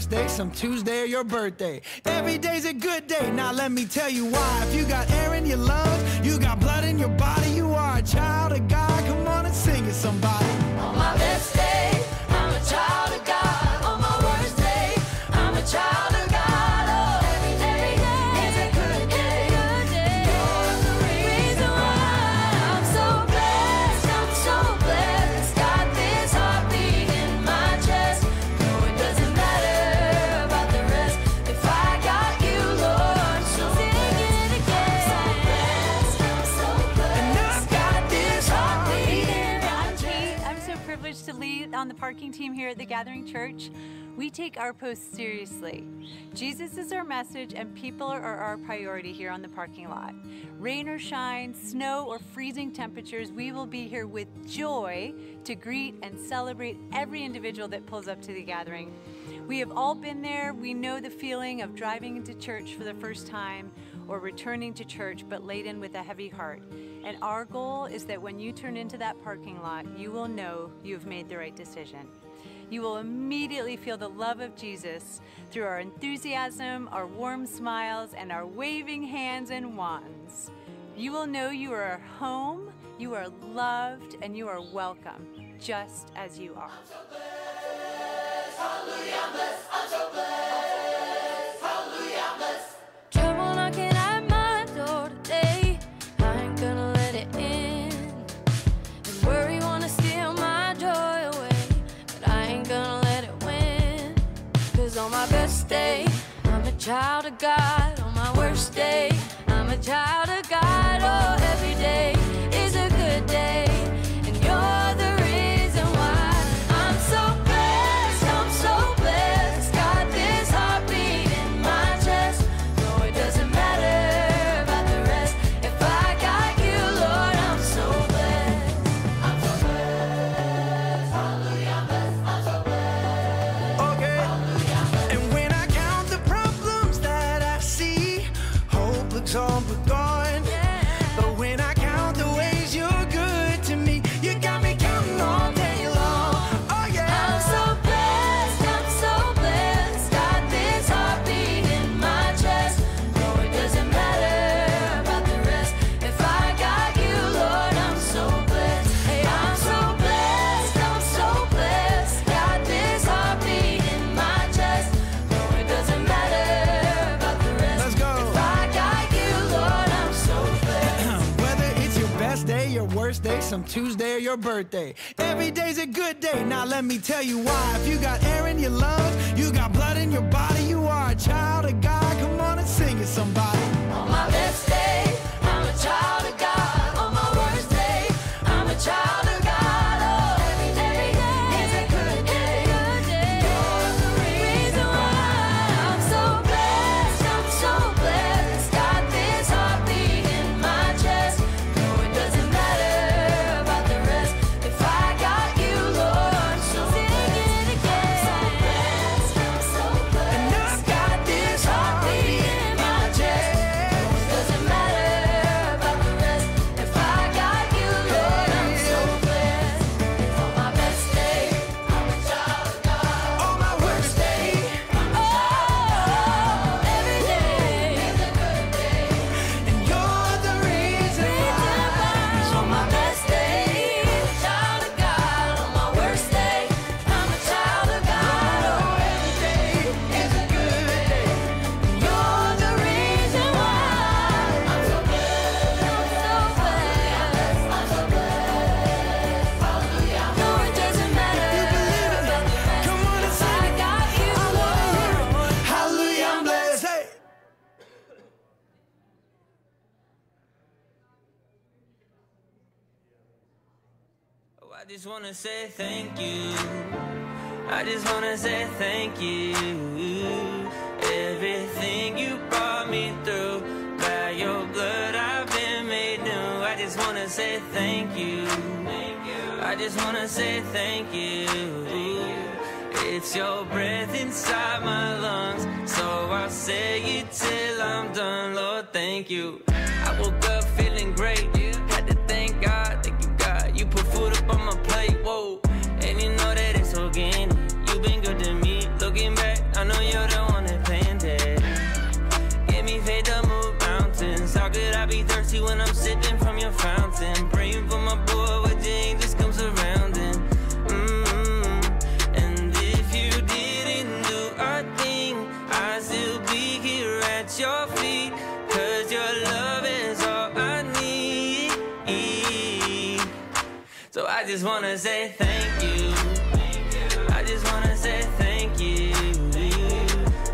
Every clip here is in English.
some Tuesday or your birthday. Every day's a good day, now let me tell you why. If you got air in your lungs, you got blood in your body, you are a child of God. Come on and sing it, somebody. On my best day, I'm a child on the parking team here at the Gathering Church. We take our post seriously. Jesus is our message, and people are our priority here on the parking lot. Rain or shine, snow or freezing temperatures, we will be here with joy to greet and celebrate every individual that pulls up to the gathering. We have all been there. We know the feeling of driving into church for the first time or returning to church but laden with a heavy heart. And our goal is that when you turn into that parking lot, you will know you have made the right decision. You will immediately feel the love of Jesus through our enthusiasm, our warm smiles, and our waving hands and wands. You will know you are home, you are loved, and you are welcome, just as you are. Trouble child of God. On my worst day, some Tuesday or your birthday. Every day's a good day. Now let me tell you why. If you got air in your lungs, you got blood in your body, you are a child of God. Come on and sing it, somebody. On my best day, I'm a child of God. On my worst day, I'm a child wanna say thank you. I just wanna say thank you. Everything you brought me through, by your blood I've been made new. I just wanna say thank you. I just wanna say thank you. It's your breath inside my lungs, so I'll say it till I'm done. Lord, thank you. I woke up feeling great food up on my plate, whoa. And you know that it's organic. You've been good to me. Looking back, I know you're the one that planned it. Get me fed to move mountains. How could I be thirsty when I'm sipping from your fountain? Praying for my boy, but you ain't comes around. Wanna say thank you. I just wanna say thank you.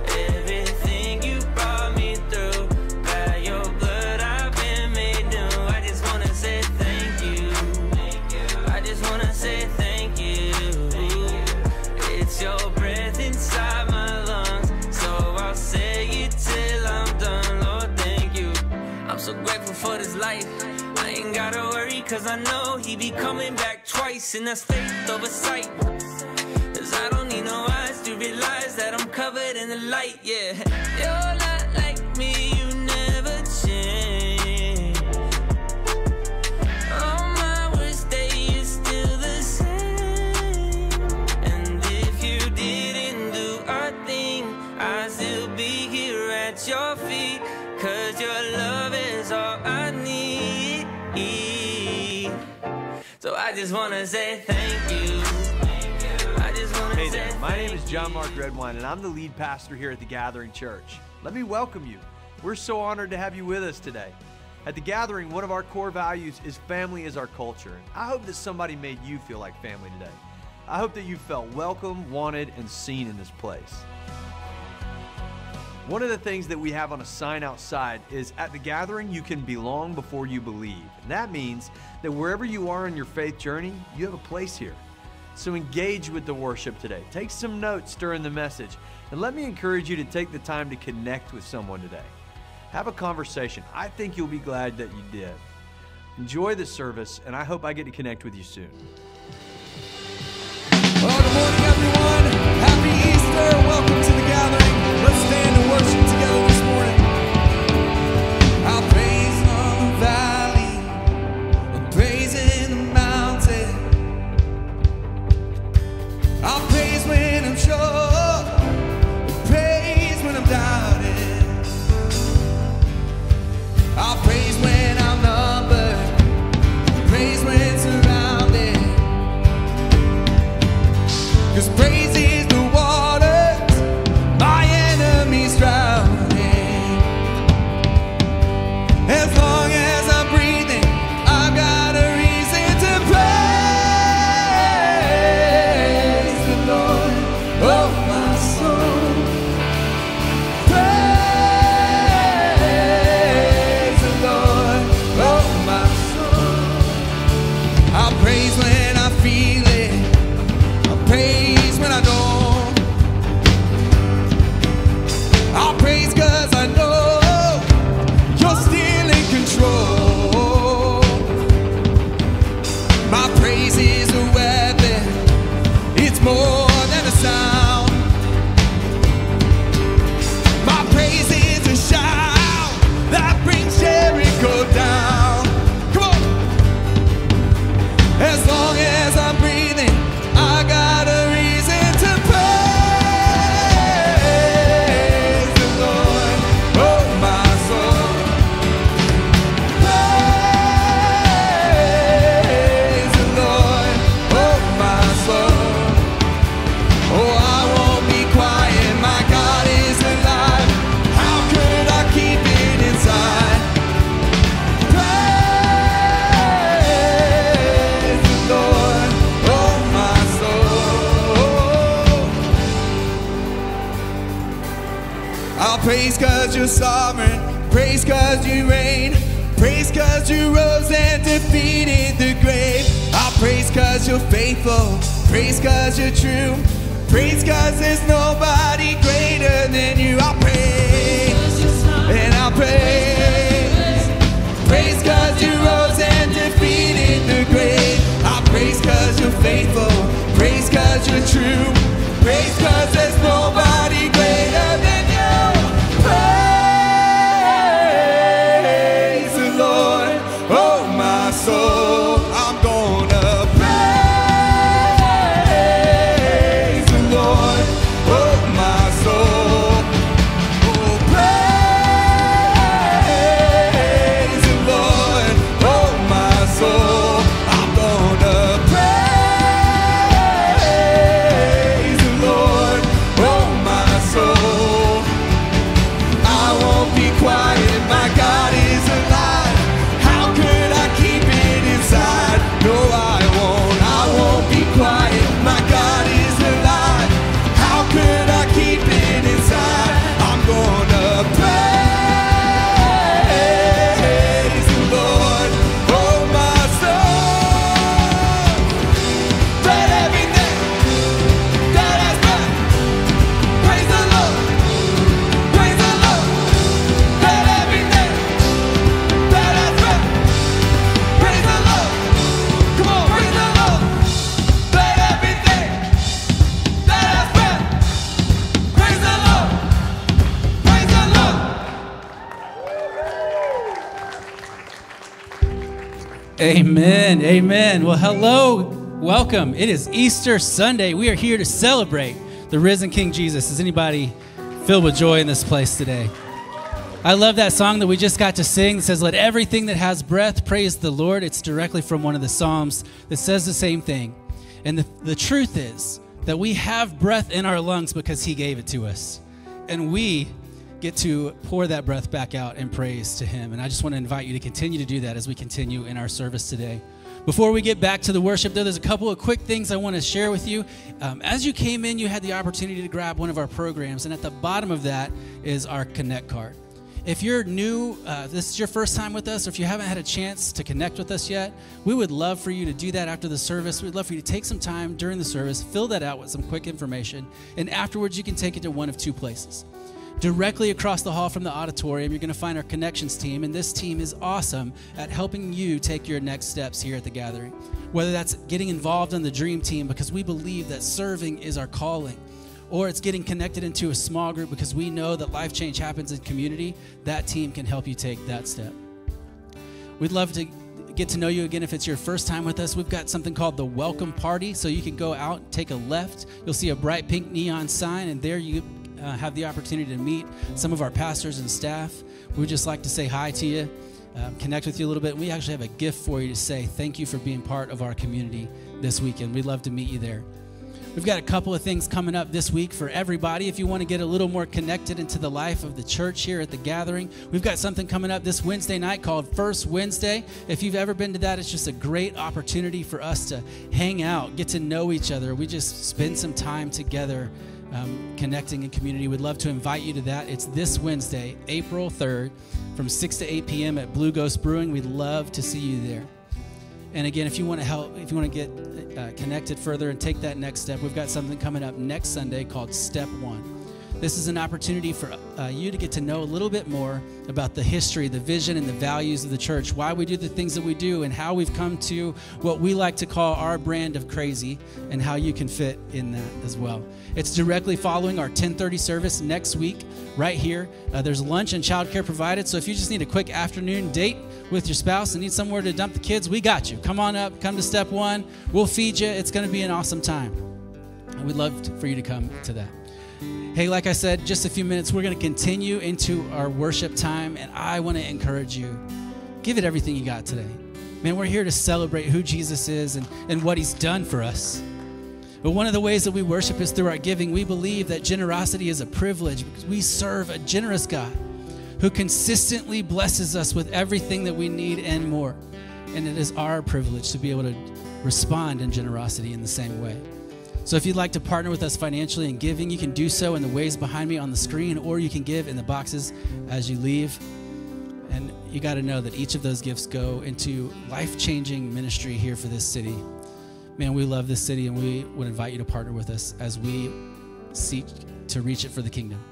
Everything you brought me through, by your blood I've been made new. I just wanna say thank you. I just wanna say thank you. It's your breath inside my lungs, so I'll say it till I'm done. Lord, thank you. I'm so grateful for this life. Cause I know he be coming back twice, and that's faith over sight. Cause I don't need no eyes to realize that I'm covered in the light, yeah. I just wanna say thank you. I just wanna Hey say there, my name is John. Mark Redwine, and I'm the lead pastor here at the Gathering Church. Let me welcome you. We're so honored to have you with us today. At the Gathering, one of our core values is family is our culture. I hope that somebody made you feel like family today. I hope that you felt welcome, wanted, and seen in this place. One of the things that we have on a sign outside is at the gathering, you can belong before you believe. That means that wherever you are in your faith journey, you have a place here. So engage with the worship today. Take some notes during the message. And let me encourage you to take the time to connect with someone today. Have a conversation. I think you'll be glad that you did. Enjoy the service, and I hope I get to connect with you soon. Well, good morning, everyone. Happy Easter. Welcome hello. Welcome. It is Easter Sunday. We are here to celebrate the risen King Jesus. Is anybody filled with joy in this place today? I love that song that we just got to sing that says, Let everything that has breath praise the Lord. It's directly from one of the Psalms that says the same thing. And the, the truth is that we have breath in our lungs because He gave it to us. And we get to pour that breath back out in praise to Him. And I just want to invite you to continue to do that as we continue in our service today. Before we get back to the worship, though, there's a couple of quick things I want to share with you. Um, as you came in, you had the opportunity to grab one of our programs, and at the bottom of that is our Connect card. If you're new, uh, this is your first time with us, or if you haven't had a chance to connect with us yet, we would love for you to do that after the service. We'd love for you to take some time during the service, fill that out with some quick information, and afterwards you can take it to one of two places. Directly across the hall from the auditorium, you're going to find our connections team, and this team is awesome at helping you take your next steps here at the gathering. Whether that's getting involved in the dream team because we believe that serving is our calling, or it's getting connected into a small group because we know that life change happens in community, that team can help you take that step. We'd love to get to know you again if it's your first time with us. We've got something called the Welcome Party, so you can go out, take a left. You'll see a bright pink neon sign, and there you uh, have the opportunity to meet some of our pastors and staff. We would just like to say hi to you, um, connect with you a little bit. We actually have a gift for you to say thank you for being part of our community this weekend. We'd love to meet you there. We've got a couple of things coming up this week for everybody. If you want to get a little more connected into the life of the church here at the gathering, we've got something coming up this Wednesday night called First Wednesday. If you've ever been to that, it's just a great opportunity for us to hang out, get to know each other. We just spend some time together um, connecting in community. We'd love to invite you to that. It's this Wednesday, April 3rd, from 6 to 8 p.m. at Blue Ghost Brewing. We'd love to see you there. And again, if you want to help, if you want to get uh, connected further and take that next step, we've got something coming up next Sunday called Step One. This is an opportunity for uh, you to get to know a little bit more about the history, the vision, and the values of the church, why we do the things that we do, and how we've come to what we like to call our brand of crazy, and how you can fit in that as well. It's directly following our 10:30 service next week, right here. Uh, there's lunch and childcare provided, so if you just need a quick afternoon date with your spouse and need somewhere to dump the kids, we got you. Come on up, come to step one. We'll feed you. It's going to be an awesome time. We'd love for you to come to that. Hey, like I said, just a few minutes, we're going to continue into our worship time, and I want to encourage you give it everything you got today. Man, we're here to celebrate who Jesus is and, and what he's done for us. But one of the ways that we worship is through our giving. We believe that generosity is a privilege because we serve a generous God who consistently blesses us with everything that we need and more. And it is our privilege to be able to respond in generosity in the same way. So if you'd like to partner with us financially in giving, you can do so in the ways behind me on the screen, or you can give in the boxes as you leave. And you got to know that each of those gifts go into life changing ministry here for this city. Man, we love this city, and we would invite you to partner with us as we seek to reach it for the kingdom.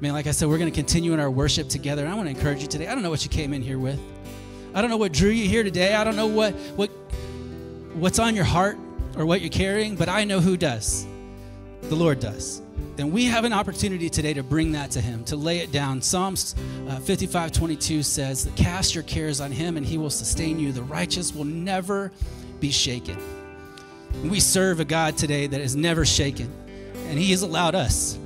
Man, like I said, we're going to continue in our worship together. And I want to encourage you today. I don't know what you came in here with. I don't know what drew you here today. I don't know what what what's on your heart or what you're carrying, but I know who does. The Lord does. And we have an opportunity today to bring that to Him, to lay it down. Psalms uh, 55 22 says, Cast your cares on Him, and He will sustain you. The righteous will never be shaken. We serve a God today that is never shaken, and He has allowed us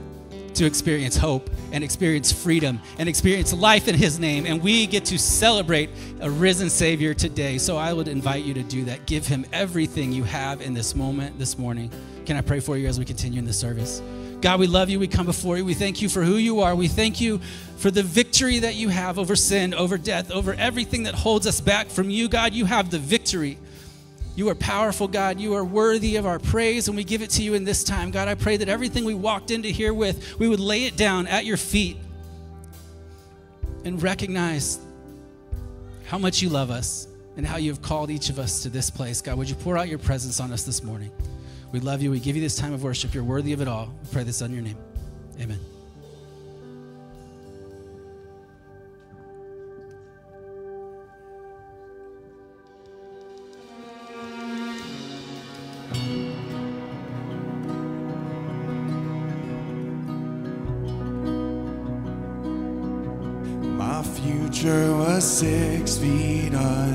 to experience hope and experience freedom and experience life in His name. And we get to celebrate a risen Savior today. So I would invite you to do that. Give Him everything you have in this moment, this morning. Can I pray for you as we continue in the service? God, we love you. We come before you. We thank you for who you are. We thank you for the victory that you have over sin, over death, over everything that holds us back from you. God, you have the victory. You are powerful, God. You are worthy of our praise, and we give it to you in this time. God, I pray that everything we walked into here with, we would lay it down at your feet and recognize how much you love us and how you have called each of us to this place. God, would you pour out your presence on us this morning? We love you. We give you this time of worship. You're worthy of it all. We pray this in your name. Amen.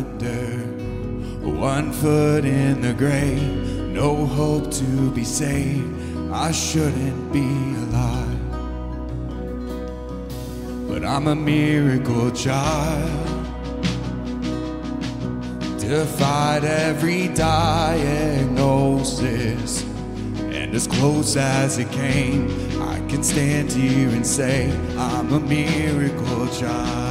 Under. One foot in the grave, no hope to be saved. I shouldn't be alive. But I'm a miracle child. Defied every diagnosis. And as close as it came, I can stand here and say, I'm a miracle child.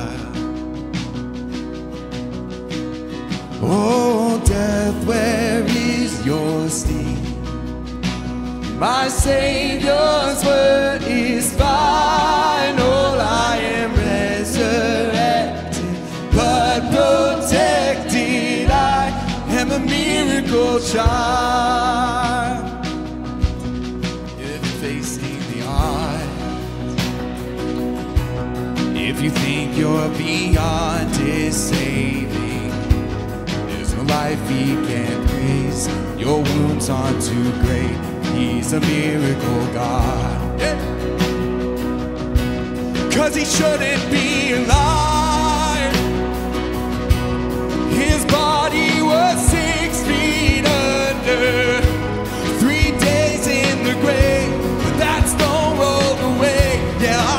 Oh, death, where is your sting? My Savior's word is final. I am resurrected, blood protected. I am a miracle child. If facing the odds, if you think you're beyond no life he can't praise. Your wounds aren't too great. He's a miracle God. Yeah. Cause he shouldn't be alive. His body was six feet under. Three days in the grave, but that's no roll away. Yeah,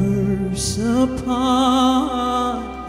curse upon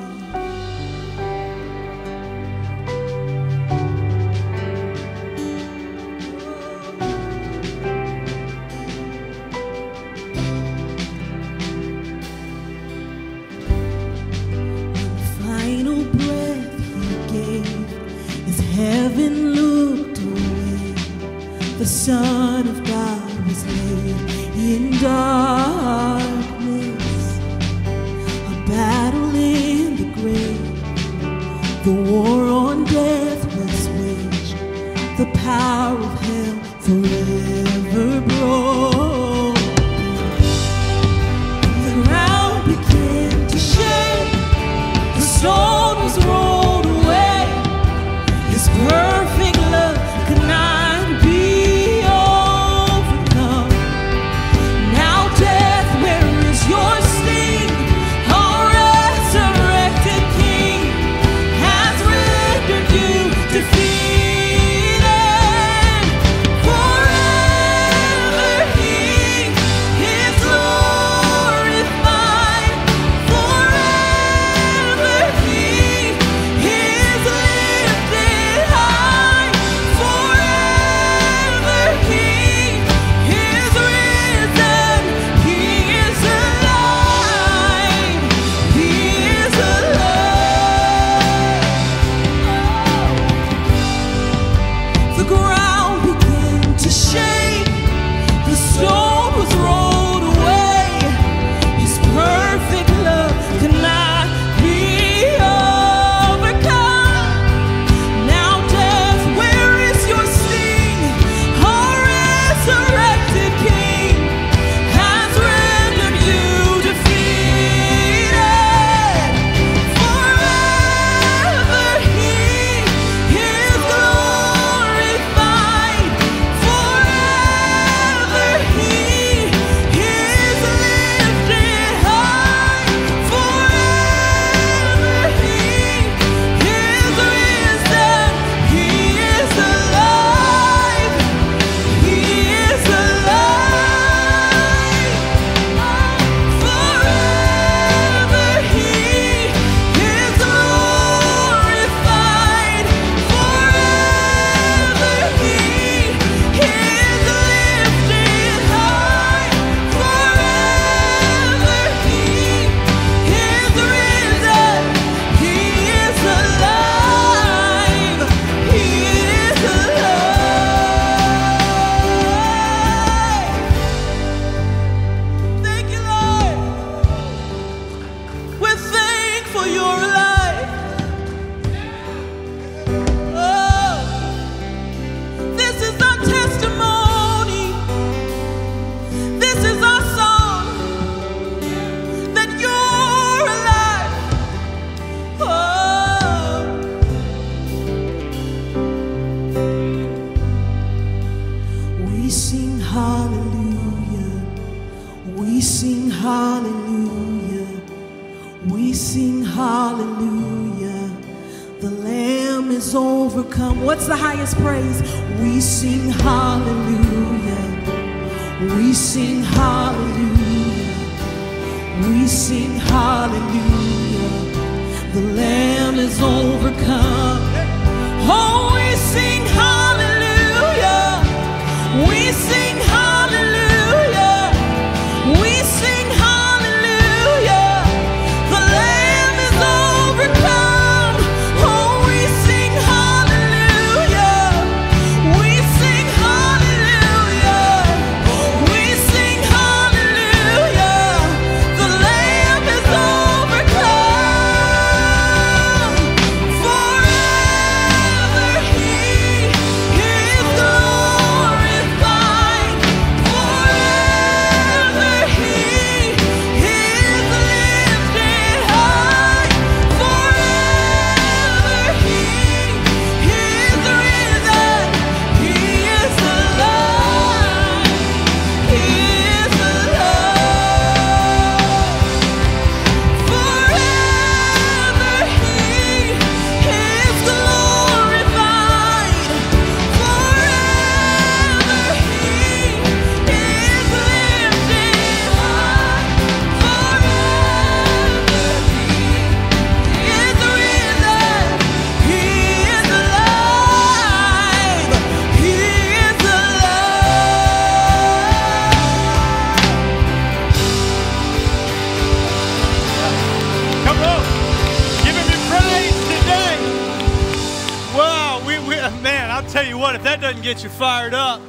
what, if that doesn't get you fired up,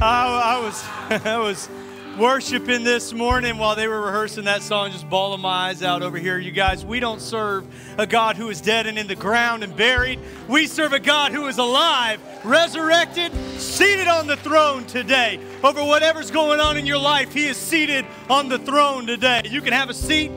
I, I was I was worshiping this morning while they were rehearsing that song, just bawling my eyes out over here. You guys, we don't serve a God who is dead and in the ground and buried. We serve a God who is alive, resurrected, seated on the throne today. Over whatever's going on in your life, He is seated on the throne today. You can have a seat.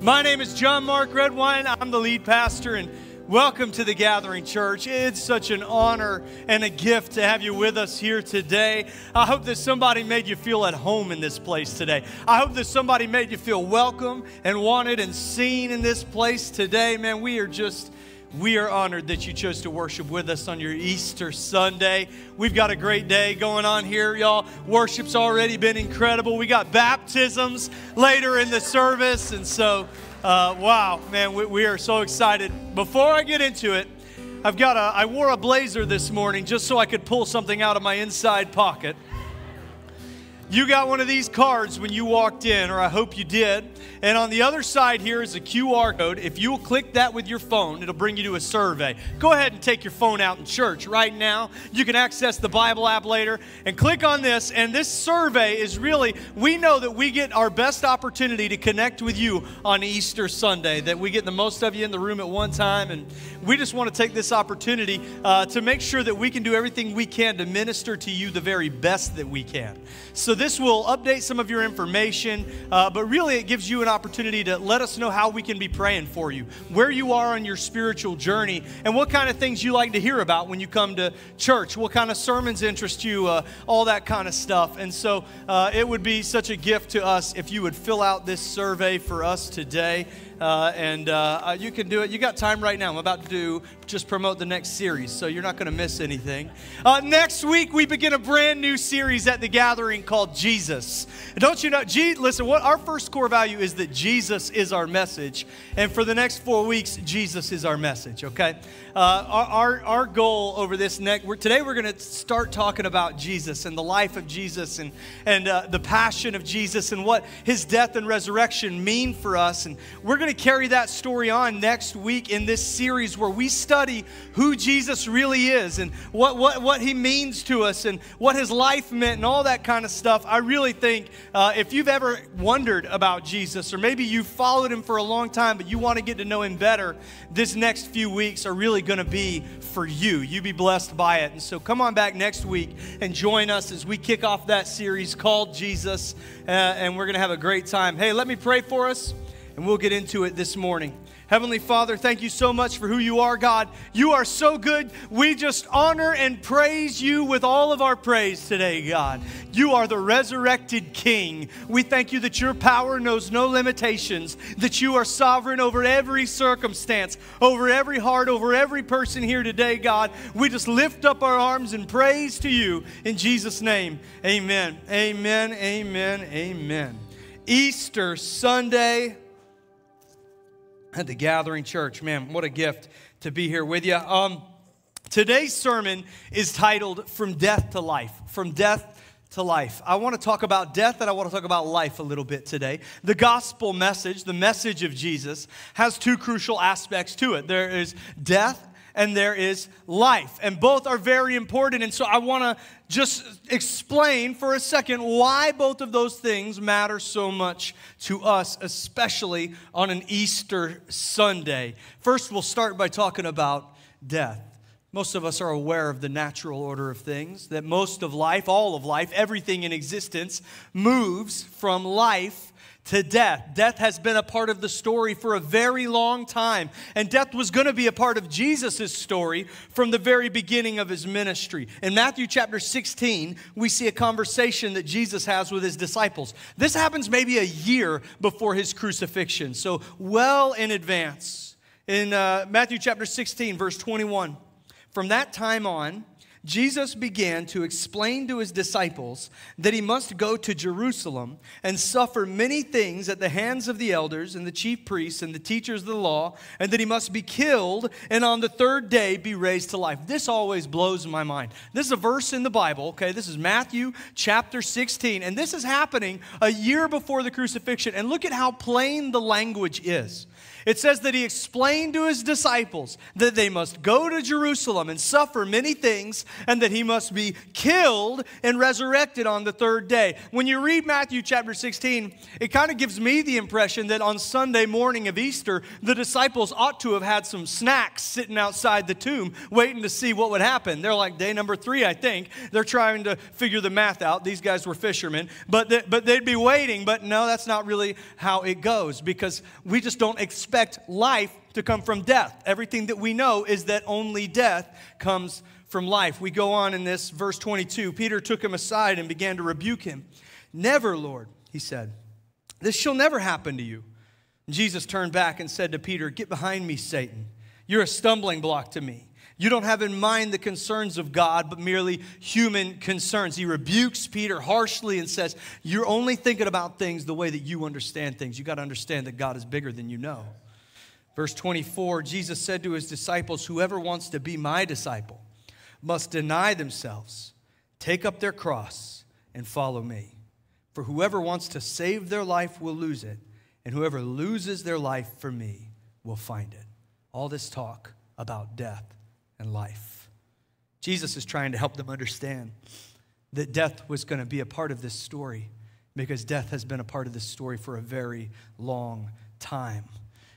My name is John Mark Redwine. I'm the lead pastor and Welcome to the Gathering Church. It's such an honor and a gift to have you with us here today. I hope that somebody made you feel at home in this place today. I hope that somebody made you feel welcome and wanted and seen in this place today. Man, we are just. We are honored that you chose to worship with us on your Easter Sunday. We've got a great day going on here, y'all. Worship's already been incredible. We got baptisms later in the service, and so uh, wow, man, we, we, are so excited. Before I get into it, I've got a, I wore a blazer this morning just so I could pull something out of my inside pocket. You got one of these cards when you walked in, or I hope you did. And on the other side here is a QR code. If you will click that with your phone, it'll bring you to a survey. Go ahead and take your phone out in church right now. You can access the Bible app later and click on this. And this survey is really, we know that we get our best opportunity to connect with you on Easter Sunday, that we get the most of you in the room at one time. And we just want to take this opportunity uh, to make sure that we can do everything we can to minister to you the very best that we can. So this will update some of your information, uh, but really it gives you an opportunity to let us know how we can be praying for you, where you are on your spiritual journey, and what kind of things you like to hear about when you come to church, what kind of sermons interest you, uh, all that kind of stuff. And so uh, it would be such a gift to us if you would fill out this survey for us today. Uh, and uh, uh, you can do it. You got time right now. I'm about to do just promote the next series, so you're not going to miss anything. Uh, next week we begin a brand new series at the Gathering called Jesus. Don't you know? G- listen, what our first core value is that Jesus is our message, and for the next four weeks, Jesus is our message. Okay. Uh, our, our, our goal over this next we're, today we're going to start talking about Jesus and the life of Jesus and and uh, the passion of Jesus and what His death and resurrection mean for us, and we're going to carry that story on next week in this series where we study who Jesus really is and what, what, what he means to us and what his life meant and all that kind of stuff. I really think uh, if you've ever wondered about Jesus or maybe you've followed him for a long time but you want to get to know him better, this next few weeks are really going to be for you. You be blessed by it. And so come on back next week and join us as we kick off that series called Jesus, uh, and we're going to have a great time. Hey, let me pray for us and we'll get into it this morning. Heavenly Father, thank you so much for who you are, God. You are so good. We just honor and praise you with all of our praise today, God. You are the resurrected King. We thank you that your power knows no limitations, that you are sovereign over every circumstance, over every heart, over every person here today, God. We just lift up our arms and praise to you in Jesus' name. Amen. Amen. Amen. Amen. Easter Sunday at the Gathering Church. Man, what a gift to be here with you. Um, today's sermon is titled From Death to Life. From Death to Life. I want to talk about death and I want to talk about life a little bit today. The gospel message, the message of Jesus, has two crucial aspects to it there is death and there is life. And both are very important. And so I want to just explain for a second why both of those things matter so much to us, especially on an Easter Sunday. First, we'll start by talking about death. Most of us are aware of the natural order of things, that most of life, all of life, everything in existence moves from life to death. Death has been a part of the story for a very long time, and death was going to be a part of Jesus' story from the very beginning of his ministry. In Matthew chapter 16, we see a conversation that Jesus has with his disciples. This happens maybe a year before his crucifixion, so well in advance. In uh, Matthew chapter 16, verse 21, from that time on, Jesus began to explain to his disciples that he must go to Jerusalem and suffer many things at the hands of the elders and the chief priests and the teachers of the law, and that he must be killed and on the third day be raised to life. This always blows my mind. This is a verse in the Bible, okay? This is Matthew chapter 16, and this is happening a year before the crucifixion. And look at how plain the language is. It says that he explained to his disciples that they must go to Jerusalem and suffer many things and that he must be killed and resurrected on the third day. When you read Matthew chapter 16, it kind of gives me the impression that on Sunday morning of Easter, the disciples ought to have had some snacks sitting outside the tomb waiting to see what would happen. They're like day number three, I think. They're trying to figure the math out. These guys were fishermen, but, they, but they'd be waiting. But no, that's not really how it goes because we just don't expect life to come from death. Everything that we know is that only death comes from life. We go on in this, verse 22. Peter took him aside and began to rebuke him. Never, Lord, he said, this shall never happen to you. Jesus turned back and said to Peter, Get behind me, Satan. You're a stumbling block to me. You don't have in mind the concerns of God, but merely human concerns. He rebukes Peter harshly and says, You're only thinking about things the way that you understand things. You got to understand that God is bigger than you know. Verse 24 Jesus said to his disciples, Whoever wants to be my disciple must deny themselves, take up their cross, and follow me. For whoever wants to save their life will lose it, and whoever loses their life for me will find it. All this talk about death and life. Jesus is trying to help them understand that death was going to be a part of this story because death has been a part of this story for a very long time.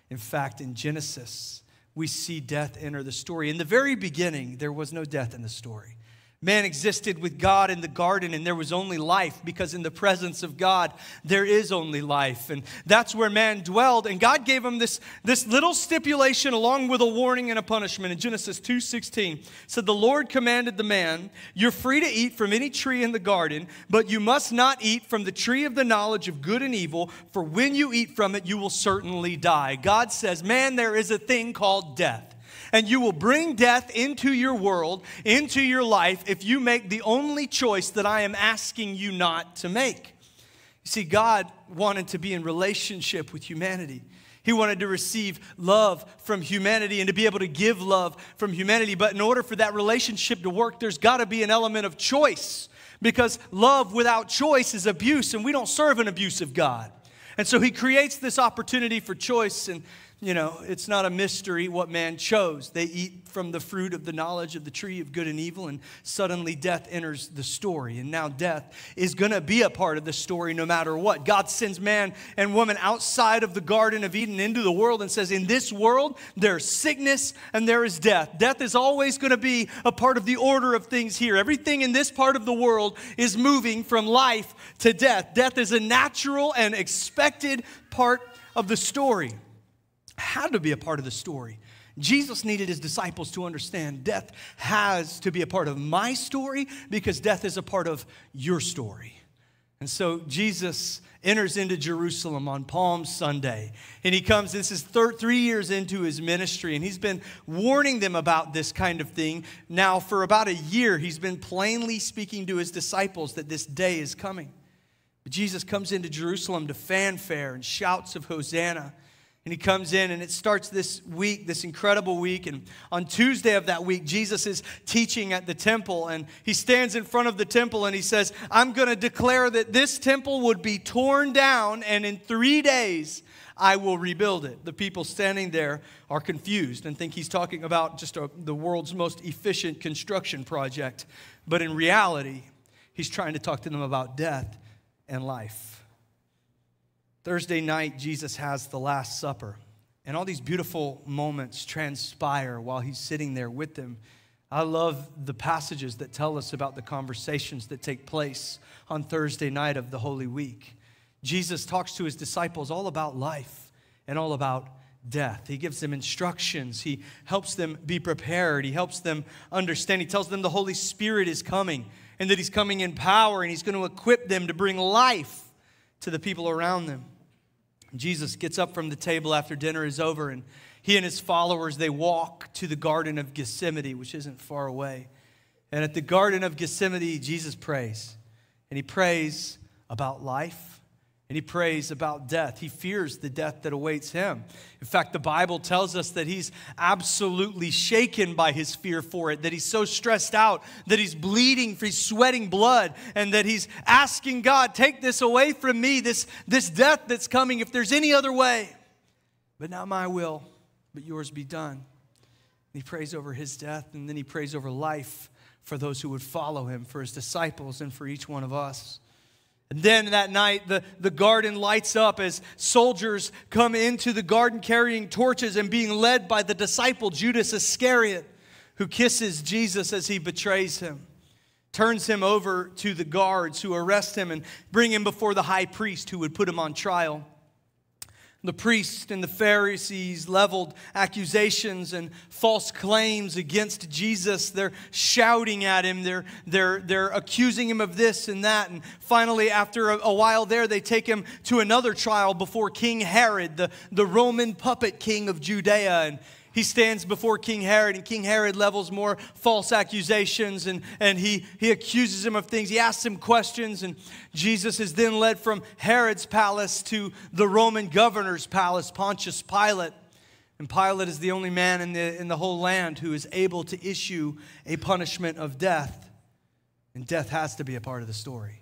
In fact, in Genesis, we see death enter the story. In the very beginning, there was no death in the story. Man existed with God in the garden, and there was only life because in the presence of God, there is only life. And that's where man dwelled. And God gave him this, this little stipulation along with a warning and a punishment. In Genesis 2:16, said, The Lord commanded the man, You're free to eat from any tree in the garden, but you must not eat from the tree of the knowledge of good and evil, for when you eat from it, you will certainly die. God says, Man, there is a thing called death and you will bring death into your world, into your life, if you make the only choice that I am asking you not to make. You see, God wanted to be in relationship with humanity. He wanted to receive love from humanity and to be able to give love from humanity. But in order for that relationship to work, there's got to be an element of choice because love without choice is abuse, and we don't serve an abusive God. And so he creates this opportunity for choice. And you know, it's not a mystery what man chose. They eat from the fruit of the knowledge of the tree of good and evil, and suddenly death enters the story. And now death is going to be a part of the story no matter what. God sends man and woman outside of the Garden of Eden into the world and says, In this world, there's sickness and there is death. Death is always going to be a part of the order of things here. Everything in this part of the world is moving from life to death. Death is a natural and expected part of the story had to be a part of the story. Jesus needed his disciples to understand death has to be a part of my story because death is a part of your story. And so Jesus enters into Jerusalem on Palm Sunday. And he comes, this is three years into his ministry, and he's been warning them about this kind of thing. Now, for about a year, he's been plainly speaking to his disciples that this day is coming. But Jesus comes into Jerusalem to fanfare and shouts of Hosanna. And he comes in, and it starts this week, this incredible week. And on Tuesday of that week, Jesus is teaching at the temple, and he stands in front of the temple and he says, I'm going to declare that this temple would be torn down, and in three days, I will rebuild it. The people standing there are confused and think he's talking about just a, the world's most efficient construction project. But in reality, he's trying to talk to them about death and life. Thursday night, Jesus has the Last Supper, and all these beautiful moments transpire while he's sitting there with them. I love the passages that tell us about the conversations that take place on Thursday night of the Holy Week. Jesus talks to his disciples all about life and all about death. He gives them instructions. He helps them be prepared. He helps them understand. He tells them the Holy Spirit is coming and that He's coming in power and He's going to equip them to bring life to the people around them. Jesus gets up from the table after dinner is over, and he and his followers they walk to the Garden of Gethsemane, which isn't far away. And at the Garden of Gethsemane, Jesus prays, and he prays about life and he prays about death. He fears the death that awaits him. In fact, the Bible tells us that he's absolutely shaken by his fear for it, that he's so stressed out, that he's bleeding, he's sweating blood, and that he's asking God, take this away from me, this, this death that's coming, if there's any other way. But not my will, but yours be done. And he prays over his death, and then he prays over life for those who would follow him, for his disciples, and for each one of us. And then that night, the, the garden lights up as soldiers come into the garden carrying torches and being led by the disciple Judas Iscariot, who kisses Jesus as he betrays him, turns him over to the guards who arrest him and bring him before the high priest who would put him on trial. The priests and the Pharisees leveled accusations and false claims against Jesus. They're shouting at him, they're, they're, they're accusing him of this and that. And finally, after a, a while there, they take him to another trial before King Herod, the, the Roman puppet king of Judea. And he stands before King Herod, and King Herod levels more false accusations and, and he, he accuses him of things. He asks him questions, and Jesus is then led from Herod's palace to the Roman governor's palace, Pontius Pilate. And Pilate is the only man in the, in the whole land who is able to issue a punishment of death. And death has to be a part of the story.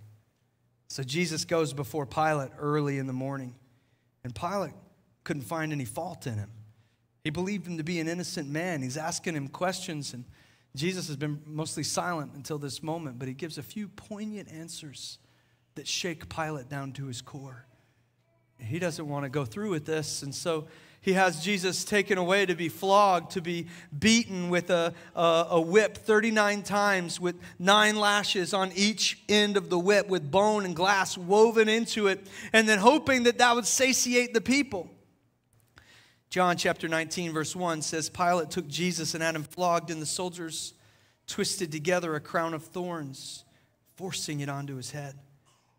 So Jesus goes before Pilate early in the morning, and Pilate couldn't find any fault in him. He believed him to be an innocent man. He's asking him questions, and Jesus has been mostly silent until this moment, but he gives a few poignant answers that shake Pilate down to his core. He doesn't want to go through with this, and so he has Jesus taken away to be flogged, to be beaten with a, a, a, whip 39 times with nine lashes on each end of the whip with bone and glass woven into it, and then hoping that that would satiate the people. John chapter 19, verse 1 says Pilate took Jesus and had him flogged, and the soldiers twisted together a crown of thorns, forcing it onto his head.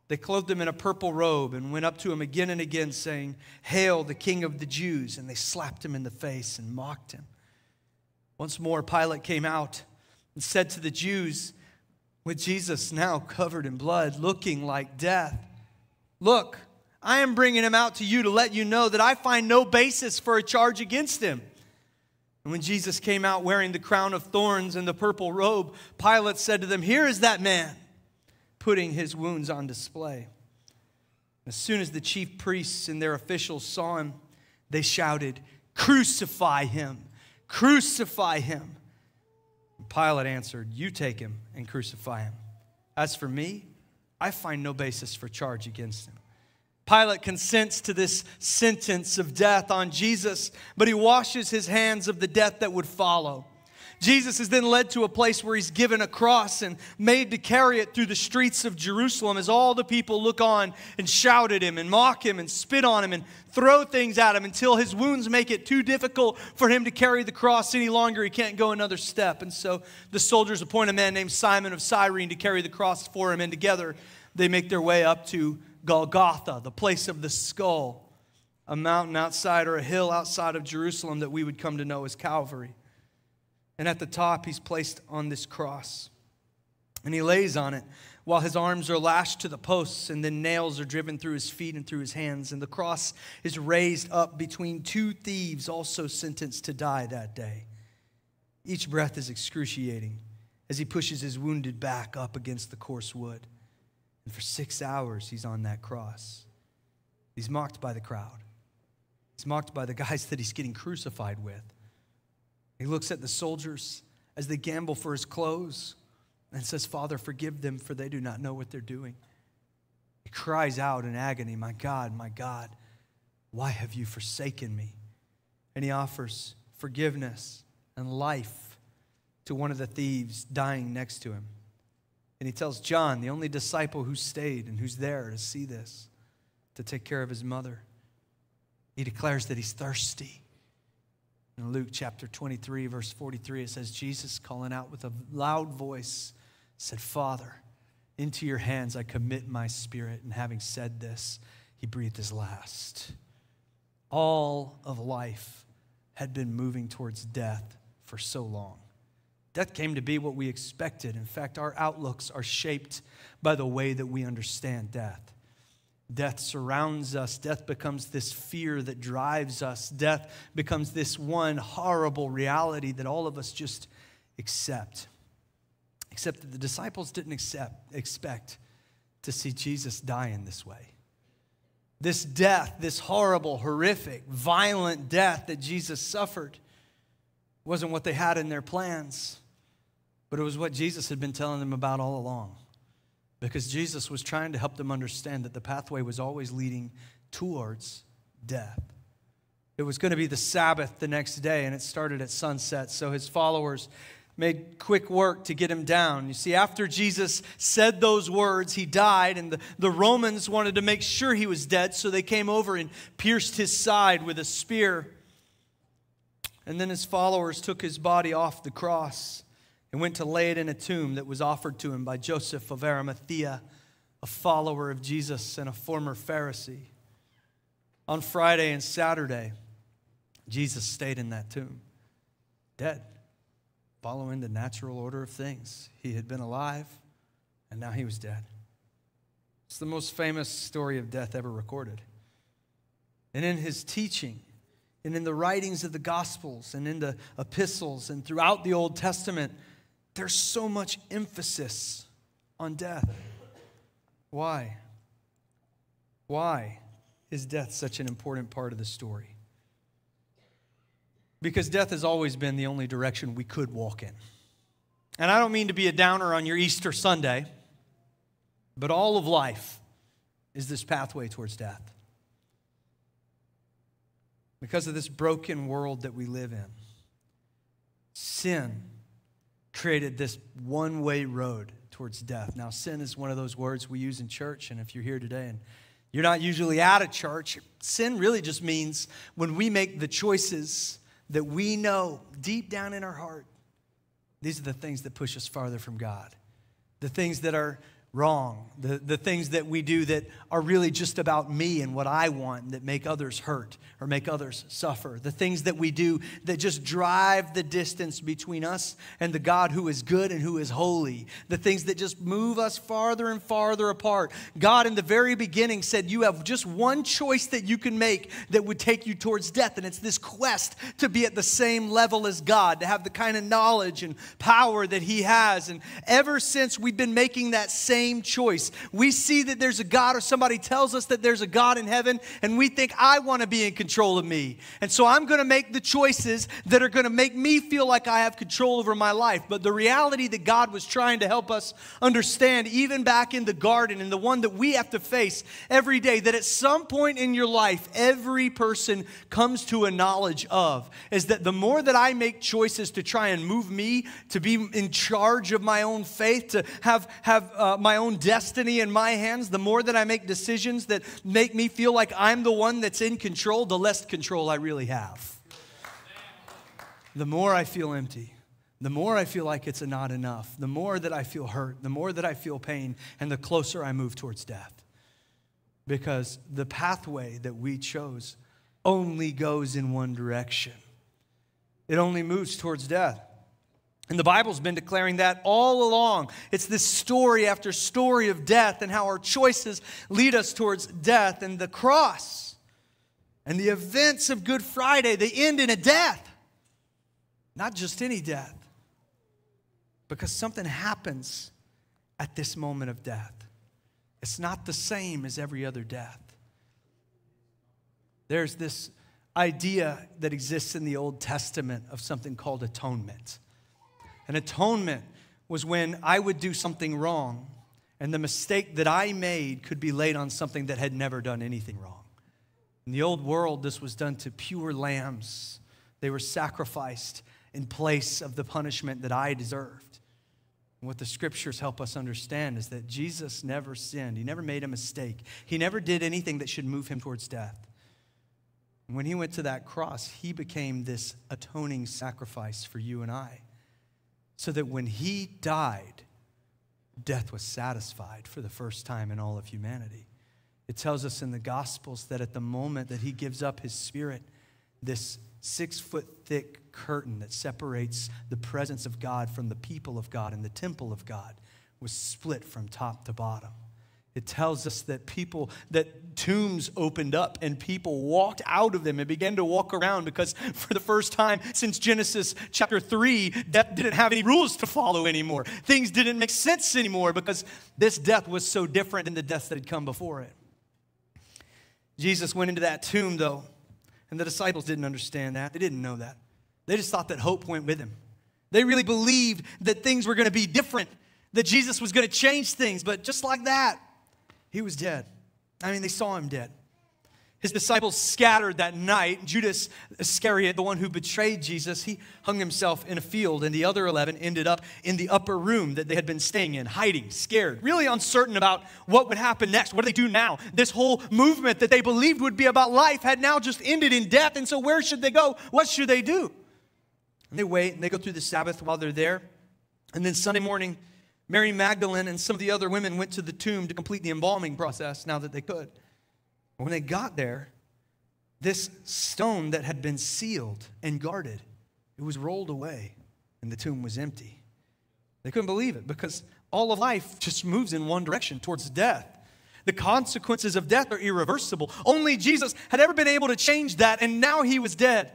They clothed him in a purple robe and went up to him again and again, saying, Hail, the King of the Jews! And they slapped him in the face and mocked him. Once more, Pilate came out and said to the Jews, with Jesus now covered in blood, looking like death, Look, I am bringing him out to you to let you know that I find no basis for a charge against him. And when Jesus came out wearing the crown of thorns and the purple robe, Pilate said to them, Here is that man, putting his wounds on display. As soon as the chief priests and their officials saw him, they shouted, Crucify him! Crucify him! Pilate answered, You take him and crucify him. As for me, I find no basis for charge against him. Pilate consents to this sentence of death on Jesus, but he washes his hands of the death that would follow. Jesus is then led to a place where he's given a cross and made to carry it through the streets of Jerusalem as all the people look on and shout at him and mock him and spit on him and throw things at him until his wounds make it too difficult for him to carry the cross any longer. He can't go another step. And so the soldiers appoint a man named Simon of Cyrene to carry the cross for him, and together they make their way up to Golgotha, the place of the skull, a mountain outside or a hill outside of Jerusalem that we would come to know as Calvary. And at the top, he's placed on this cross. And he lays on it while his arms are lashed to the posts, and then nails are driven through his feet and through his hands. And the cross is raised up between two thieves, also sentenced to die that day. Each breath is excruciating as he pushes his wounded back up against the coarse wood. And for six hours, he's on that cross. He's mocked by the crowd, he's mocked by the guys that he's getting crucified with. He looks at the soldiers as they gamble for his clothes and says, Father, forgive them, for they do not know what they're doing. He cries out in agony, My God, my God, why have you forsaken me? And he offers forgiveness and life to one of the thieves dying next to him. And he tells John, the only disciple who stayed and who's there to see this, to take care of his mother. He declares that he's thirsty. In Luke chapter 23, verse 43, it says, Jesus calling out with a loud voice said, Father, into your hands I commit my spirit. And having said this, he breathed his last. All of life had been moving towards death for so long. Death came to be what we expected. In fact, our outlooks are shaped by the way that we understand death. Death surrounds us. Death becomes this fear that drives us. Death becomes this one horrible reality that all of us just accept. Except that the disciples didn't accept, expect to see Jesus die in this way. This death, this horrible, horrific, violent death that Jesus suffered, wasn't what they had in their plans. But it was what Jesus had been telling them about all along. Because Jesus was trying to help them understand that the pathway was always leading towards death. It was going to be the Sabbath the next day, and it started at sunset. So his followers made quick work to get him down. You see, after Jesus said those words, he died, and the, the Romans wanted to make sure he was dead, so they came over and pierced his side with a spear. And then his followers took his body off the cross and went to lay it in a tomb that was offered to him by Joseph of Arimathea, a follower of Jesus and a former Pharisee. On Friday and Saturday, Jesus stayed in that tomb, dead, following the natural order of things. He had been alive, and now he was dead. It's the most famous story of death ever recorded. And in his teaching, and in the writings of the Gospels, and in the epistles, and throughout the Old Testament, there's so much emphasis on death. Why? Why is death such an important part of the story? Because death has always been the only direction we could walk in. And I don't mean to be a downer on your Easter Sunday, but all of life is this pathway towards death. Because of this broken world that we live in, sin created this one way road towards death. Now, sin is one of those words we use in church, and if you're here today and you're not usually at a church, sin really just means when we make the choices that we know deep down in our heart, these are the things that push us farther from God. The things that are wrong, the, the things that we do that are really just about me and what I want that make others hurt or make others suffer, the things that we do that just drive the distance between us and the God who is good and who is holy, the things that just move us farther and farther apart. God, in the very beginning, said, You have just one choice that you can make that would take you towards death, and it's this quest to be at the same level as God, to have the kind of knowledge and power that He has. And ever since we've been making that same same choice. We see that there's a God, or somebody tells us that there's a God in heaven, and we think, I want to be in control of me. And so I'm going to make the choices that are going to make me feel like I have control over my life. But the reality that God was trying to help us understand, even back in the garden, and the one that we have to face every day, that at some point in your life, every person comes to a knowledge of, is that the more that I make choices to try and move me to be in charge of my own faith, to have, have uh, my my own destiny in my hands, the more that I make decisions that make me feel like I'm the one that's in control, the less control I really have. The more I feel empty, the more I feel like it's not enough, the more that I feel hurt, the more that I feel pain, and the closer I move towards death. Because the pathway that we chose only goes in one direction, it only moves towards death. And the Bible's been declaring that all along. It's this story after story of death and how our choices lead us towards death and the cross. And the events of Good Friday, they end in a death. Not just any death, because something happens at this moment of death. It's not the same as every other death. There's this idea that exists in the Old Testament of something called atonement. An atonement was when I would do something wrong, and the mistake that I made could be laid on something that had never done anything wrong. In the old world, this was done to pure lambs. They were sacrificed in place of the punishment that I deserved. And what the scriptures help us understand is that Jesus never sinned. He never made a mistake. He never did anything that should move him towards death. When he went to that cross, he became this atoning sacrifice for you and I so that when he died, death was satisfied for the first time in all of humanity. It tells us in the Gospels that at the moment that he gives up his spirit, this six foot thick curtain that separates the presence of God from the people of God and the temple of God was split from top to bottom. It tells us that people, that tombs opened up and people walked out of them and began to walk around because for the first time since Genesis chapter 3, death didn't have any rules to follow anymore. Things didn't make sense anymore because this death was so different than the death that had come before it. Jesus went into that tomb, though, and the disciples didn't understand that. They didn't know that. They just thought that hope went with him. They really believed that things were going to be different, that Jesus was going to change things. But just like that, he was dead. I mean, they saw him dead. His disciples scattered that night. Judas Iscariot, the one who betrayed Jesus, he hung himself in a field, and the other 11 ended up in the upper room that they had been staying in, hiding, scared, really uncertain about what would happen next. What do they do now? This whole movement that they believed would be about life had now just ended in death, and so where should they go? What should they do? And they wait and they go through the Sabbath while they're there. And then Sunday morning, Mary Magdalene and some of the other women went to the tomb to complete the embalming process now that they could. When they got there, this stone that had been sealed and guarded, it was rolled away and the tomb was empty. They couldn't believe it because all of life just moves in one direction towards death. The consequences of death are irreversible. Only Jesus had ever been able to change that, and now he was dead.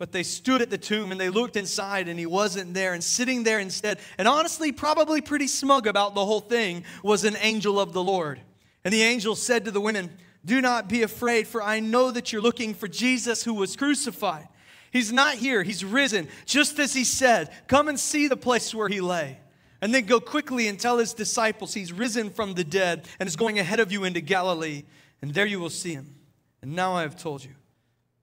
But they stood at the tomb and they looked inside, and he wasn't there. And sitting there instead, and honestly, probably pretty smug about the whole thing, was an angel of the Lord. And the angel said to the women, Do not be afraid, for I know that you're looking for Jesus who was crucified. He's not here, he's risen, just as he said. Come and see the place where he lay. And then go quickly and tell his disciples he's risen from the dead and is going ahead of you into Galilee, and there you will see him. And now I have told you.